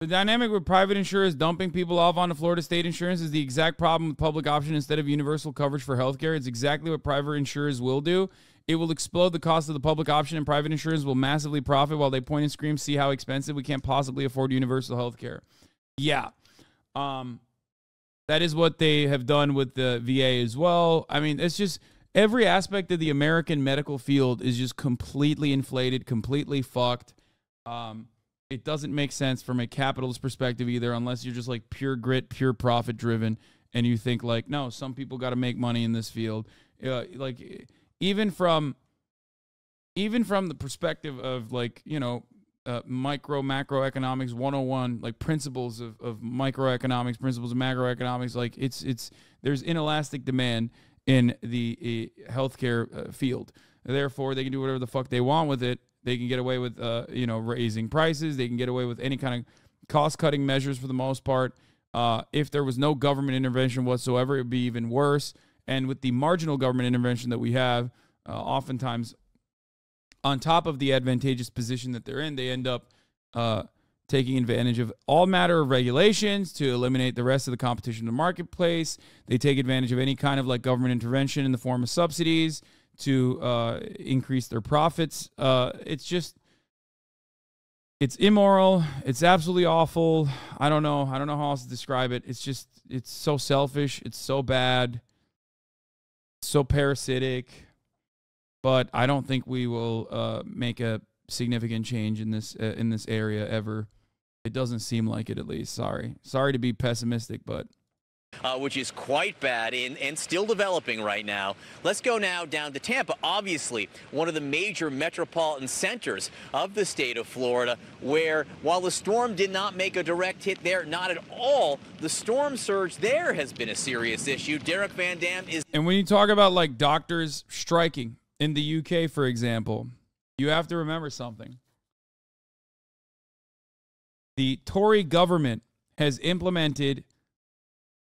The dynamic with private insurers dumping people off onto Florida state insurance is the exact problem with public option instead of universal coverage for healthcare. It's exactly what private insurers will do. It will explode the cost of the public option, and private insurers will massively profit while they point and scream, see how expensive we can't possibly afford universal healthcare. Yeah. Um, That is what they have done with the VA as well. I mean, it's just every aspect of the American medical field is just completely inflated, completely fucked. Um, it doesn't make sense from a capitalist perspective either, unless you're just like pure grit, pure profit driven, and you think like, no, some people got to make money in this field. Uh, like even from even from the perspective of like you know uh, micro macroeconomics 101 like principles of, of microeconomics principles of macroeconomics like it's it's there's inelastic demand in the uh, healthcare uh, field therefore they can do whatever the fuck they want with it they can get away with uh, you know raising prices. They can get away with any kind of cost cutting measures for the most part. Uh, if there was no government intervention whatsoever it would be even worse. And with the marginal government intervention that we have uh, oftentimes on top of the advantageous position that they're in, they end up uh, taking advantage of all matter of regulations to eliminate the rest of the competition in the marketplace. They take advantage of any kind of like government intervention in the form of subsidies to uh, increase their profits. Uh, it's just, it's immoral. It's absolutely awful. I don't know. I don't know how else to describe it. It's just, it's so selfish. It's so bad. So parasitic but I don't think we will uh, make a significant change in this uh, in this area ever. It doesn't seem like it, at least. Sorry, sorry to be pessimistic, but. Uh, which is quite bad and, and still developing right now. Let's go now down to Tampa, obviously one of the major metropolitan centers of the state of Florida, where while the storm did not make a direct hit there, not at all, the storm surge there has been a serious issue. Derek Van Dam is. And when you talk about like doctors striking, in the UK, for example, you have to remember something. The Tory government has implemented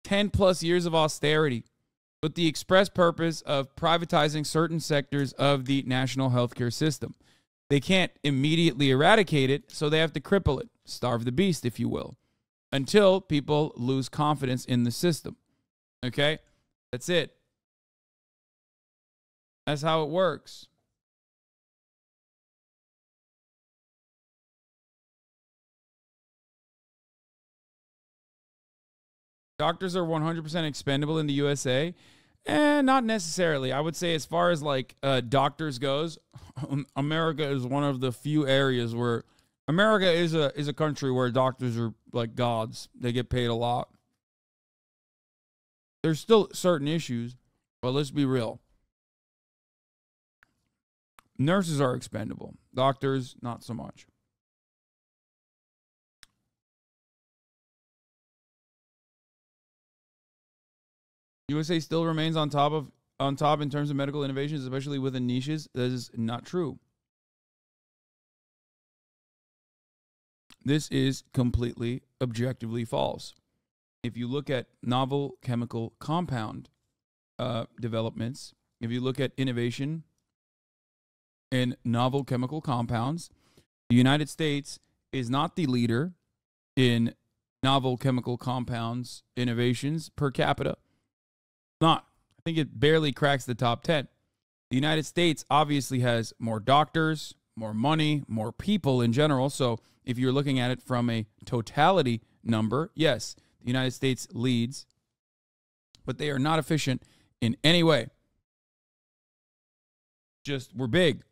10 plus years of austerity with the express purpose of privatizing certain sectors of the national healthcare system. They can't immediately eradicate it, so they have to cripple it, starve the beast, if you will, until people lose confidence in the system. Okay? That's it. That's how it works. Doctors are 100% expendable in the USA. Eh, not necessarily. I would say, as far as like uh, doctors goes, America is one of the few areas where America is a is a country where doctors are like gods. They get paid a lot. There's still certain issues, but let's be real. Nurses are expendable. Doctors, not so much. USA still remains on top of on top in terms of medical innovations, especially within niches. That is not true. This is completely objectively false. If you look at novel chemical compound uh, developments, if you look at innovation in novel chemical compounds. The United States is not the leader in novel chemical compounds innovations per capita. Not. I think it barely cracks the top 10. The United States obviously has more doctors, more money, more people in general. So if you're looking at it from a totality number, yes, the United States leads, but they are not efficient in any way. Just we're big.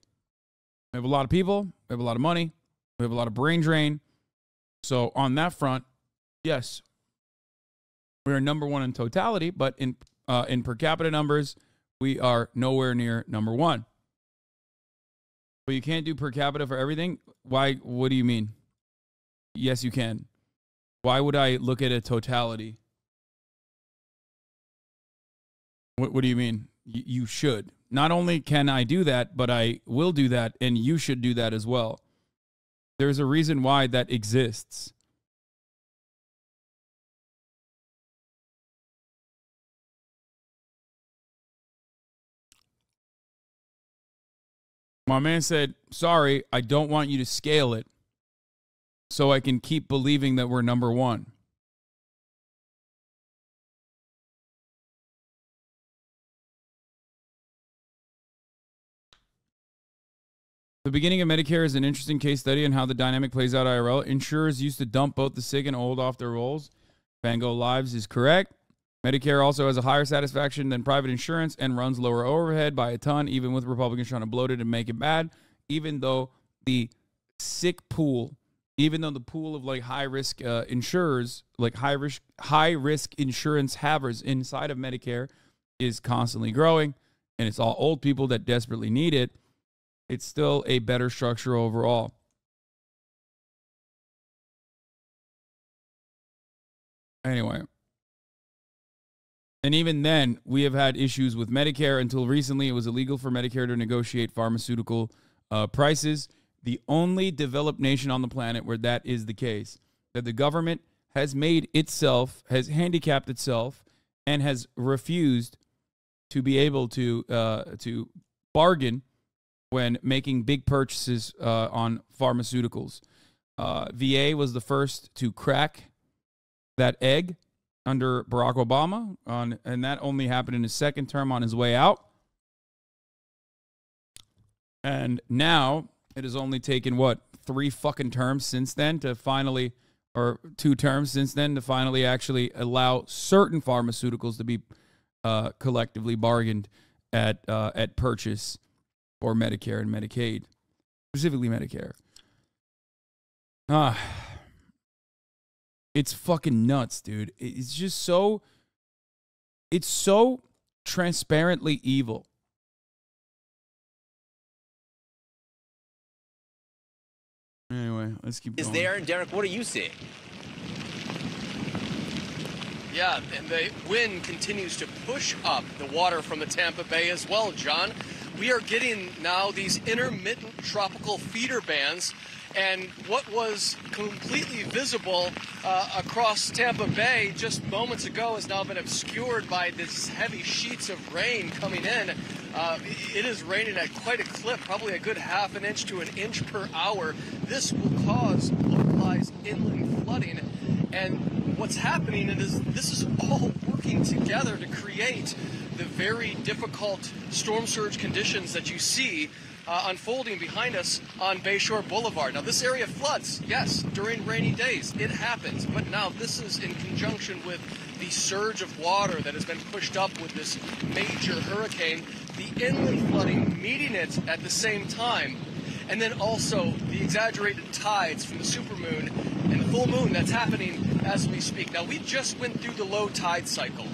We have a lot of people, we have a lot of money, we have a lot of brain drain. So on that front, yes, we are number one in totality, but in uh, in per capita numbers, we are nowhere near number one. But you can't do per capita for everything. Why? What do you mean? Yes, you can. Why would I look at a totality? What, what do you mean? Y- you should. Not only can I do that, but I will do that, and you should do that as well. There's a reason why that exists. My man said, Sorry, I don't want you to scale it so I can keep believing that we're number one. The beginning of Medicare is an interesting case study on how the dynamic plays out IRL. Insurers used to dump both the sick and old off their rolls. Fango Lives is correct. Medicare also has a higher satisfaction than private insurance and runs lower overhead by a ton, even with Republicans trying to bloat it and make it bad. Even though the sick pool, even though the pool of like high risk uh, insurers, like high risk high risk insurance havers inside of Medicare, is constantly growing, and it's all old people that desperately need it. It's still a better structure overall. Anyway, and even then, we have had issues with Medicare. Until recently, it was illegal for Medicare to negotiate pharmaceutical uh, prices. The only developed nation on the planet where that is the case, that the government has made itself, has handicapped itself, and has refused to be able to uh, to bargain when making big purchases uh, on pharmaceuticals. Uh, VA was the first to crack that egg under Barack Obama, on, and that only happened in his second term on his way out. And now it has only taken what three fucking terms since then to finally, or two terms since then to finally actually allow certain pharmaceuticals to be uh, collectively bargained at uh, at purchase for Medicare and Medicaid, specifically Medicare. Ah, it's fucking nuts, dude. It's just so. It's so transparently evil. Anyway, let's keep Is going. there, and Derek, what are you seeing? Yeah, and the wind continues to push up the water from the Tampa Bay as well, John. We are getting now these intermittent tropical feeder bands and what was completely visible uh, across Tampa Bay just moments ago has now been obscured by these heavy sheets of rain coming in. Uh, it is raining at quite a clip, probably a good half an inch to an inch per hour. This will cause localized inland flooding. And what's happening is this is all working together to create the very difficult storm surge conditions that you see uh, unfolding behind us on Bayshore Boulevard. Now, this area floods, yes, during rainy days. It happens. But now this is in conjunction with the surge of water that has been pushed up with this major hurricane, the inland flooding meeting it at the same time. And then also the exaggerated tides from the supermoon and the full moon that's happening as we speak. Now, we just went through the low tide cycle.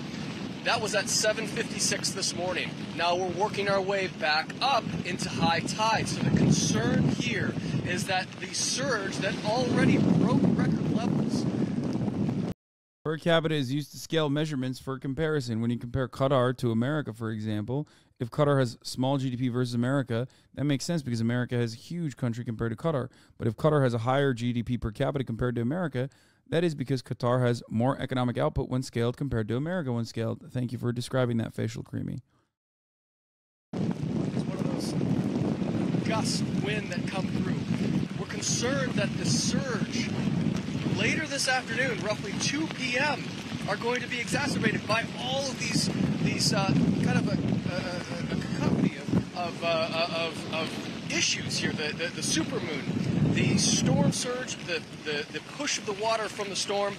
That was at 7:56 this morning. Now we're working our way back up into high tide. So the concern here is that the surge that already broke record levels Per capita is used to scale measurements for comparison. When you compare Qatar to America, for example, if Qatar has small GDP versus America, that makes sense because America has a huge country compared to Qatar. But if Qatar has a higher GDP per capita compared to America, that is because Qatar has more economic output when scaled compared to America when scaled. Thank you for describing that facial creamy. It's one of those gusts of wind that come through. We're concerned that the surge later this afternoon, roughly 2 p.m., are going to be exacerbated by all of these these uh, kind of a, a, a, a of of, uh, of, of issues here. The, the the supermoon, the storm surge, the, the the push of the water from the storm,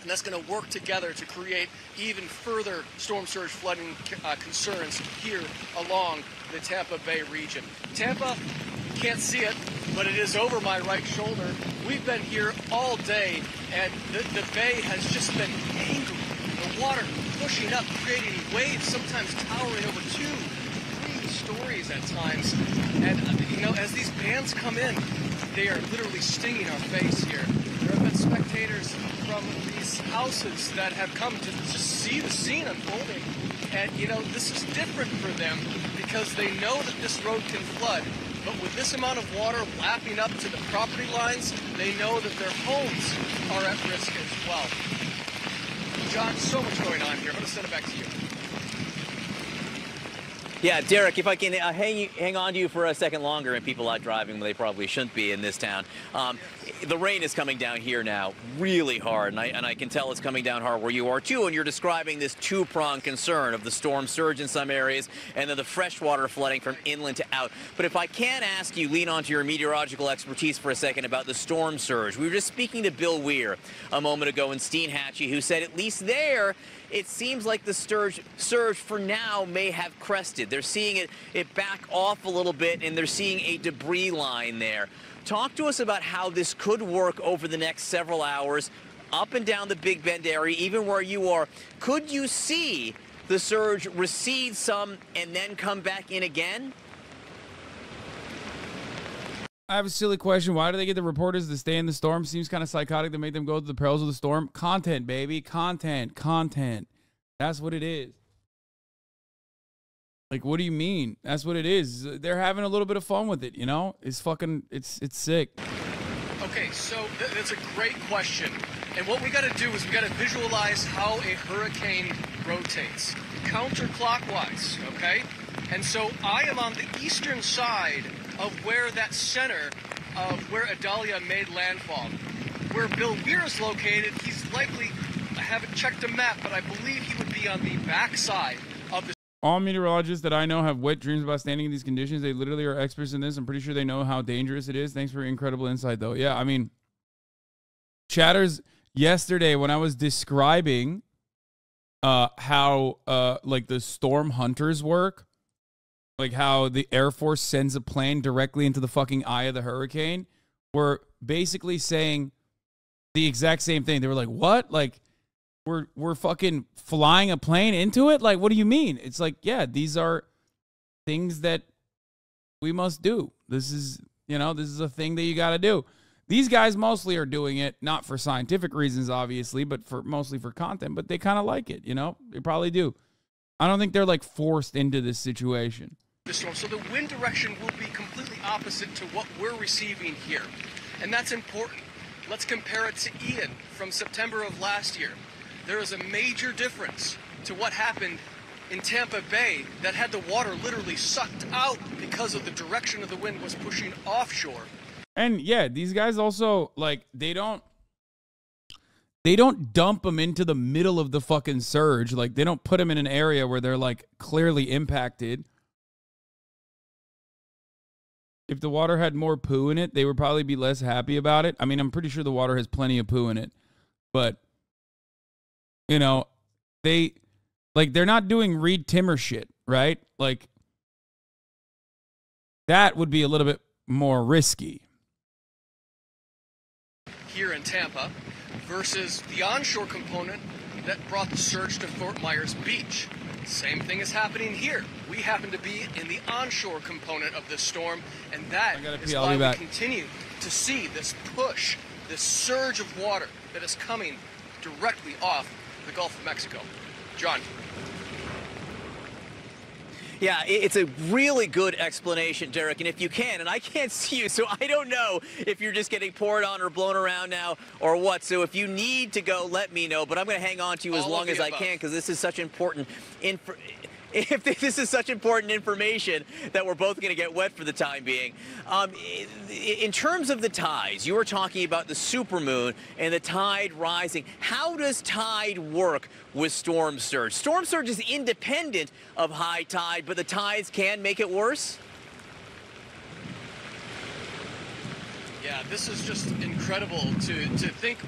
and that's going to work together to create even further storm surge flooding uh, concerns here along the Tampa Bay region. Tampa, can't see it, but it is over my right shoulder. We've been here all day, and the, the bay has just been angry. The water pushing up, creating waves, sometimes towering over two, three stories at times. And, uh, you know, as these bands come in, they are literally stinging our face here. There have been spectators from these houses that have come to just see the scene unfolding. And, you know, this is different for them because they know that this road can flood. But with this amount of water lapping up to the property lines, they know that their homes are at risk as well. John, so much going on here. I'm going to send it back to you. Yeah, Derek, if I can uh, hang, hang on to you for a second longer, and people out driving when they probably shouldn't be in this town. Um, the rain is coming down here now really hard, and I, and I can tell it's coming down hard where you are too, and you're describing this two-pronged concern of the storm surge in some areas and then the freshwater flooding from inland to out. But if I can ask you, lean onto your meteorological expertise for a second about the storm surge. We were just speaking to Bill Weir a moment ago in Steinhatchee, who said at least there, it seems like the surge, surge for now may have crested. They're seeing it, it back off a little bit, and they're seeing a debris line there. Talk to us about how this could work over the next several hours up and down the Big Bend area, even where you are. Could you see the surge recede some and then come back in again? I have a silly question. Why do they get the reporters to stay in the storm? Seems kind of psychotic to make them go to the perils of the storm. Content, baby. Content. Content. That's what it is. Like, what do you mean? That's what it is. They're having a little bit of fun with it, you know? It's fucking, it's it's sick. Okay, so th- that's a great question. And what we got to do is we got to visualize how a hurricane rotates counterclockwise, okay? And so I am on the eastern side of where that center of where Idalia made landfall. Where Bill Weir is located, he's likely, I haven't checked a map, but I believe he would be on the backside of the All meteorologists that I know have wet dreams about standing in these conditions. They literally are experts in this. I'm pretty sure they know how dangerous it is. Thanks for your incredible insight, though. Yeah, I mean, chatters yesterday when I was describing uh how uh like the storm hunters work, like how the Air Force sends a plane directly into the fucking eye of the hurricane, were basically saying the exact same thing. They were like, "What? Like we're we're fucking flying a plane into it? Like what do you mean?" It's like, "Yeah, these are things that we must do. This is, you know, this is a thing that you got to do." These guys mostly are doing it not for scientific reasons obviously, but for mostly for content, but they kind of like it, you know? They probably do. I don't think they're like forced into this situation. the storm. So the wind direction will be completely opposite to what we're receiving here. And that's important. Let's compare it to Ian from September of last year. There is a major difference to what happened in Tampa Bay that had the water literally sucked out because of the direction of the wind was pushing offshore. And yeah, these guys also like they don't they don't dump them into the middle of the fucking surge. Like they don't put them in an area where they're like clearly impacted. If the water had more poo in it, they would probably be less happy about it. I mean, I'm pretty sure the water has plenty of poo in it. But you know, they like they're not doing Reed Timmer shit, right? Like that would be a little bit more risky. here in Tampa versus the onshore component that brought the surge to Fort Myers Beach. Same thing is happening here. We happen to be in the onshore component of this storm, and that is why we back. continue to see this push, this surge of water that is coming directly off the Gulf of Mexico. John. Yeah, it's a really good explanation, Derek. And if you can, and I can't see you, so I don't know if you're just getting poured on or blown around now or what. So if you need to go, let me know. But I'm going to hang on to you as All of long as I above. can because this is such important info. If this is such important information that we're both going to get wet for the time being. Um, in terms of the tides, you were talking about the supermoon and the tide rising. How does tide work with storm surge? Storm surge is independent of high tide, but the tides can make it worse? Yeah, this is just incredible to, to think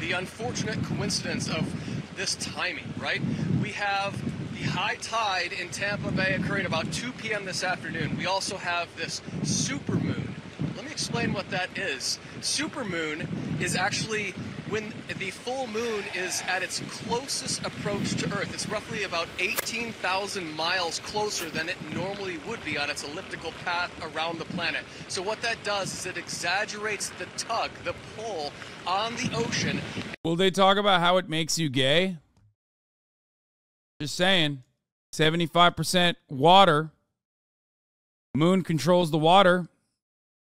the unfortunate coincidence of this timing, right? We have the high tide in Tampa Bay occurring about 2 p.m. this afternoon. We also have this supermoon. Let me explain what that is. Supermoon is actually when the full moon is at its closest approach to Earth. It's roughly about 18,000 miles closer than it normally would be on its elliptical path around the planet. So what that does is it exaggerates the tug, the pull on the ocean. Will they talk about how it makes you gay? Just saying. 75% water. Moon controls the water.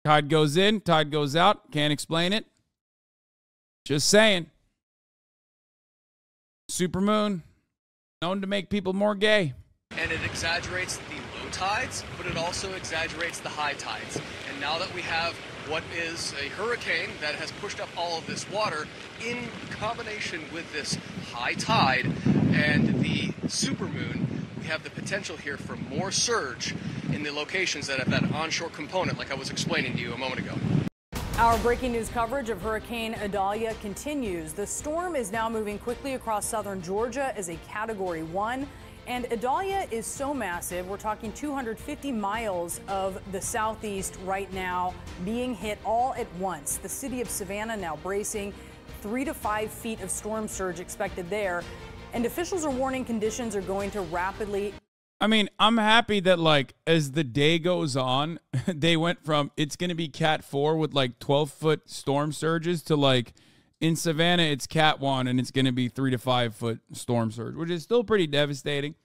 Tide goes in, tide goes out. Can't explain it. Just saying. Supermoon, known to make people more gay. and it exaggerates the low tides, but it also exaggerates the high tides. And now that we have what is a hurricane that has pushed up all of this water in combination with this high tide and the supermoon, we have the potential here for more surge in the locations that have that onshore component, like I was explaining to you a moment ago. Our breaking news coverage of Hurricane Idalia continues. The storm is now moving quickly across southern Georgia as a Category 1. And Idalia is so massive, we're talking 250 miles of the southeast right now being hit all at once. The city of Savannah now bracing three to five feet of storm surge expected there. And officials are warning conditions are going to rapidly I mean, I'm happy that like as the day goes on, they went from it's gonna be cat four with like 12 foot storm surges to like in Savannah it's cat one and it's gonna be three to five foot storm surge, which is still pretty devastating,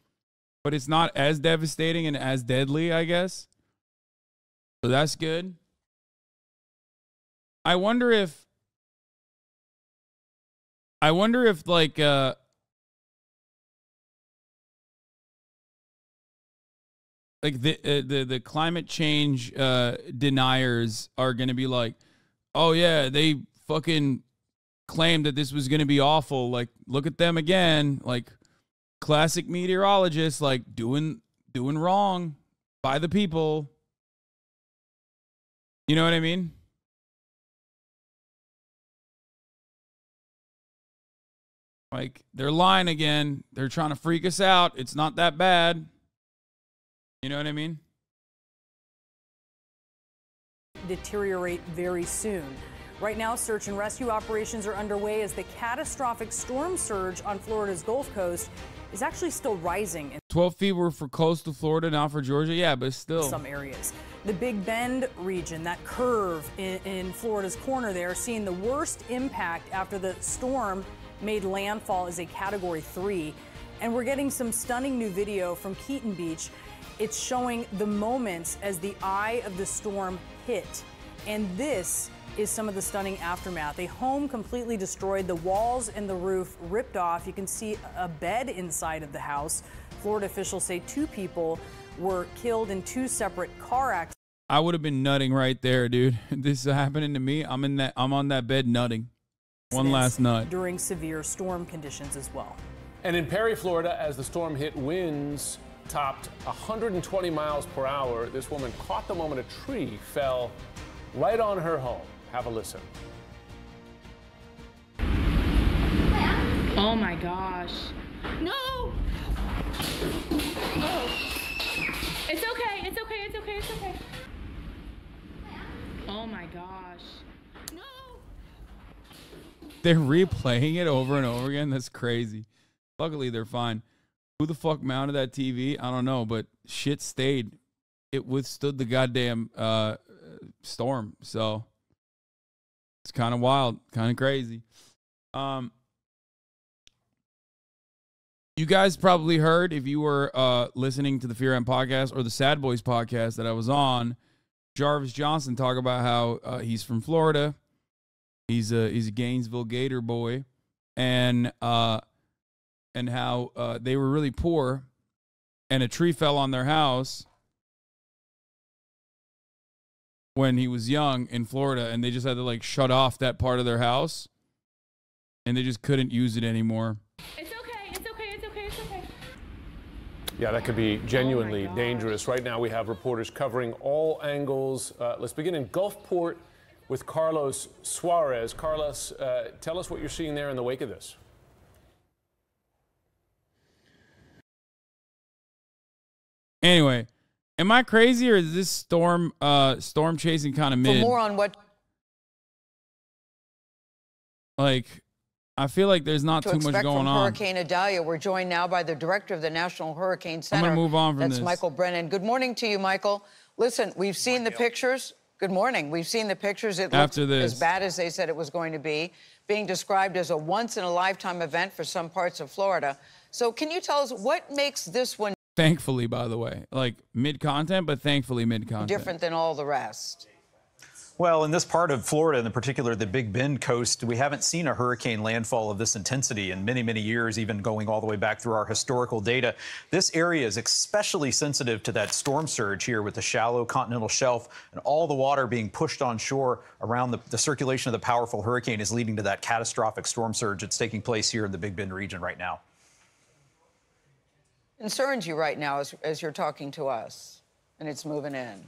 but it's not as devastating and as deadly, I guess. So that's good. I wonder if I wonder if like uh like the uh, the the climate change uh, deniers are going to be like, oh yeah, they fucking claimed that this was going to be awful. Like, look at them again. Like, classic meteorologists, like doing doing wrong by the people. You know what I mean? Like they're lying again. They're trying to freak us out. It's not that bad. You know what I mean? deteriorate very soon. Right now, search and rescue operations are underway as the catastrophic storm surge on Florida's Gulf Coast is actually still rising in 12 feet were for coastal Florida, not for Georgia. Yeah, but still. some areas. The Big Bend region, that curve in, in Florida's corner there, seeing the worst impact after the storm made landfall as a category three. And we're getting some stunning new video from Keaton Beach. It's showing the moments as the eye of the storm hit. And this is some of the stunning aftermath. A home completely destroyed, the walls and the roof ripped off. You can see a bed inside of the house. Florida officials say two people were killed in two separate car accidents. I would have been nutting right there, dude. This is happening to me. I'm in that. I'm on that bed nutting. One last nut. During severe storm conditions as well. And in Perry, Florida, as the storm hit, winds topped 120 miles per hour. This woman caught the moment a tree fell right on her home. Have a listen. Oh my gosh. No! Oh. It's okay, it's okay, it's okay, it's okay. Oh my gosh. No! They're replaying it over and over again. That's crazy. Luckily, they're fine. Who the fuck mounted that TV? I don't know, but shit stayed. It withstood the goddamn uh, storm. So it's kind of wild, kind of crazy. Um, you guys probably heard if you were uh, listening to the Fear and podcast or the Sad Boys podcast that I was on. Jarvis Johnson talk about how uh, he's from Florida. He's a he's a Gainesville Gator boy, and uh, and how uh, they were really poor, and a tree fell on their house when he was young in Florida, and they just had to like shut off that part of their house, and they just couldn't use it anymore. It's okay, it's okay, it's okay, it's okay. Yeah, that could be genuinely dangerous. Right now, we have reporters covering all angles. Uh, let's begin in Gulfport with Carlos Suarez. Carlos, uh, tell us what you're seeing there in the wake of this. Anyway, am I crazy or is this storm uh storm chasing kind of mid? For mid? more on what like I feel like there's not to too much expect going from on. Hurricane Idalia, we're joined now by the director of the National Hurricane Center. I'm gonna move on from That's this. Michael Brennan. Good morning to you, Michael. Listen, we've seen the pictures. Good morning. We've seen the pictures. It looks After this. as bad as they said it was going to be, being described as a once in a lifetime event for some parts of Florida. So, can you tell us what makes this one Thankfully, by the way, like mid content, but thankfully mid content. different than all the rest? Well, in this part of Florida, in particular the Big Bend coast, we haven't seen a hurricane landfall of this intensity in many, many years, even going all the way back through our historical data. This area is especially sensitive to that storm surge here with the shallow continental shelf and all the water being pushed on shore around the, the circulation of the powerful hurricane is leading to that catastrophic storm surge that's taking place here in the Big Bend region right now. Concerns you right now as, as you're talking to us and it's moving in?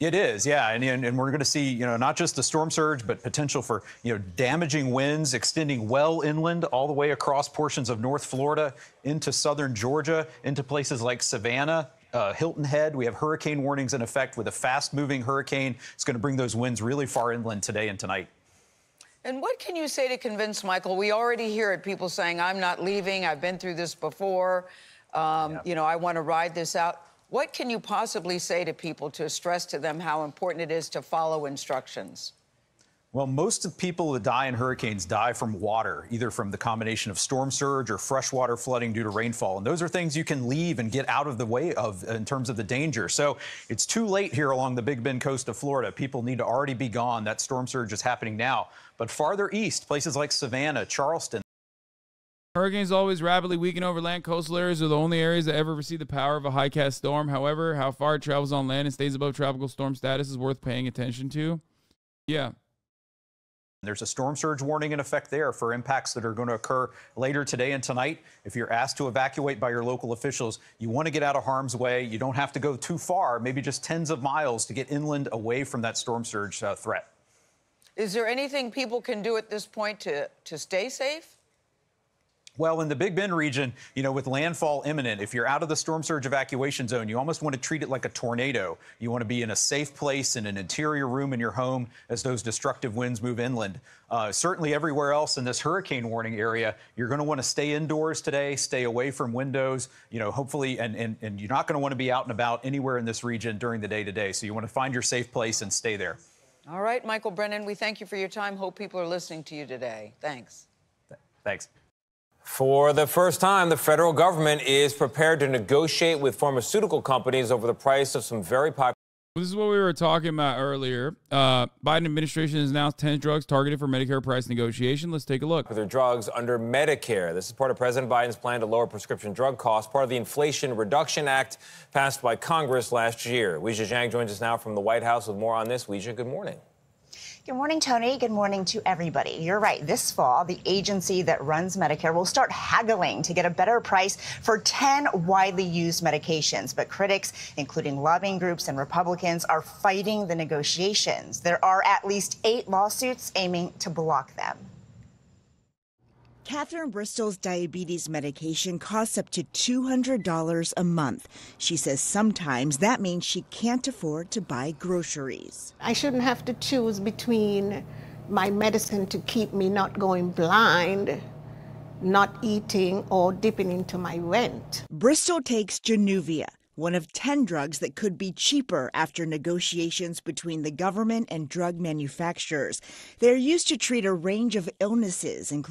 It is, yeah, and, and, and we're going to see, you know, not just the storm surge, but potential for, you know, damaging winds extending well inland all the way across portions of North Florida into southern Georgia, into places like Savannah, uh, Hilton Head. We have hurricane warnings in effect with a fast-moving hurricane. It's going to bring those winds really far inland today and tonight. And what can you say to convince Michael? We already hear it. People saying, "I'm not leaving. I've been through this before. Um, You know, I want to ride this out." What can you possibly say to people to stress to them how important it is to follow instructions? Well, most of people that die in hurricanes die from water, either from the combination of storm surge or freshwater flooding due to rainfall. And those are things you can leave and get out of the way of in terms of the danger. So it's too late here along the Big Bend coast of Florida. People need to already be gone. That storm surge is happening now. But farther east, places like Savannah, Charleston, Hurricanes always rapidly weaken over land. Coastal areas are the only areas that ever receive the power of a high cast storm. However, how far it travels on land and stays above tropical storm status is worth paying attention to. Yeah. There's a storm surge warning in effect there for impacts that are going to occur later today and tonight. If you're asked to evacuate by your local officials, you want to get out of harm's way. You don't have to go too far, maybe just tens of miles to get inland away from that storm surge uh, threat. Is there anything people can do at this point to, to stay safe? Well, in the Big Bend region, you know, with landfall imminent, if you're out of the storm surge evacuation zone, you almost want to treat it like a tornado. You want to be in a safe place in an interior room in your home as those destructive winds move inland. Uh, certainly, everywhere else in this hurricane warning area, you're going to want to stay indoors today, stay away from windows, you know, hopefully, and, and, and you're not going to want to be out and about anywhere in this region during the day today. So you want to find your safe place and stay there. All right, Michael Brennan, we thank you for your time. Hope people are listening to you today. Thanks. Thanks. For the first time, the federal government is prepared to negotiate with pharmaceutical companies over the price of some very popular. This is what we were talking about earlier. Uh, Biden administration has announced 10 drugs targeted for Medicare price negotiation. Let's take a look. Their drugs under Medicare. This is part of President Biden's plan to lower prescription drug costs, part of the Inflation Reduction Act passed by Congress last year. Weijia Jiang joins us now from the White House with more on this. Weijia, good morning. Good morning, Tony. Good morning to everybody. You're right. This fall, the agency that runs Medicare will start haggling to get a better price for 10 widely used medications. But critics, including lobbying groups and Republicans, are fighting the negotiations. There are at least eight lawsuits aiming to block them. Catherine Bristol's diabetes medication costs up to $200 a month. She says sometimes that means she can't afford to buy groceries. I shouldn't have to choose between my medicine to keep me not going blind, not eating, or dipping into my rent. Bristol takes Januvia, one of 10 drugs that could be cheaper after negotiations between the government and drug manufacturers. They're used to treat a range of illnesses, including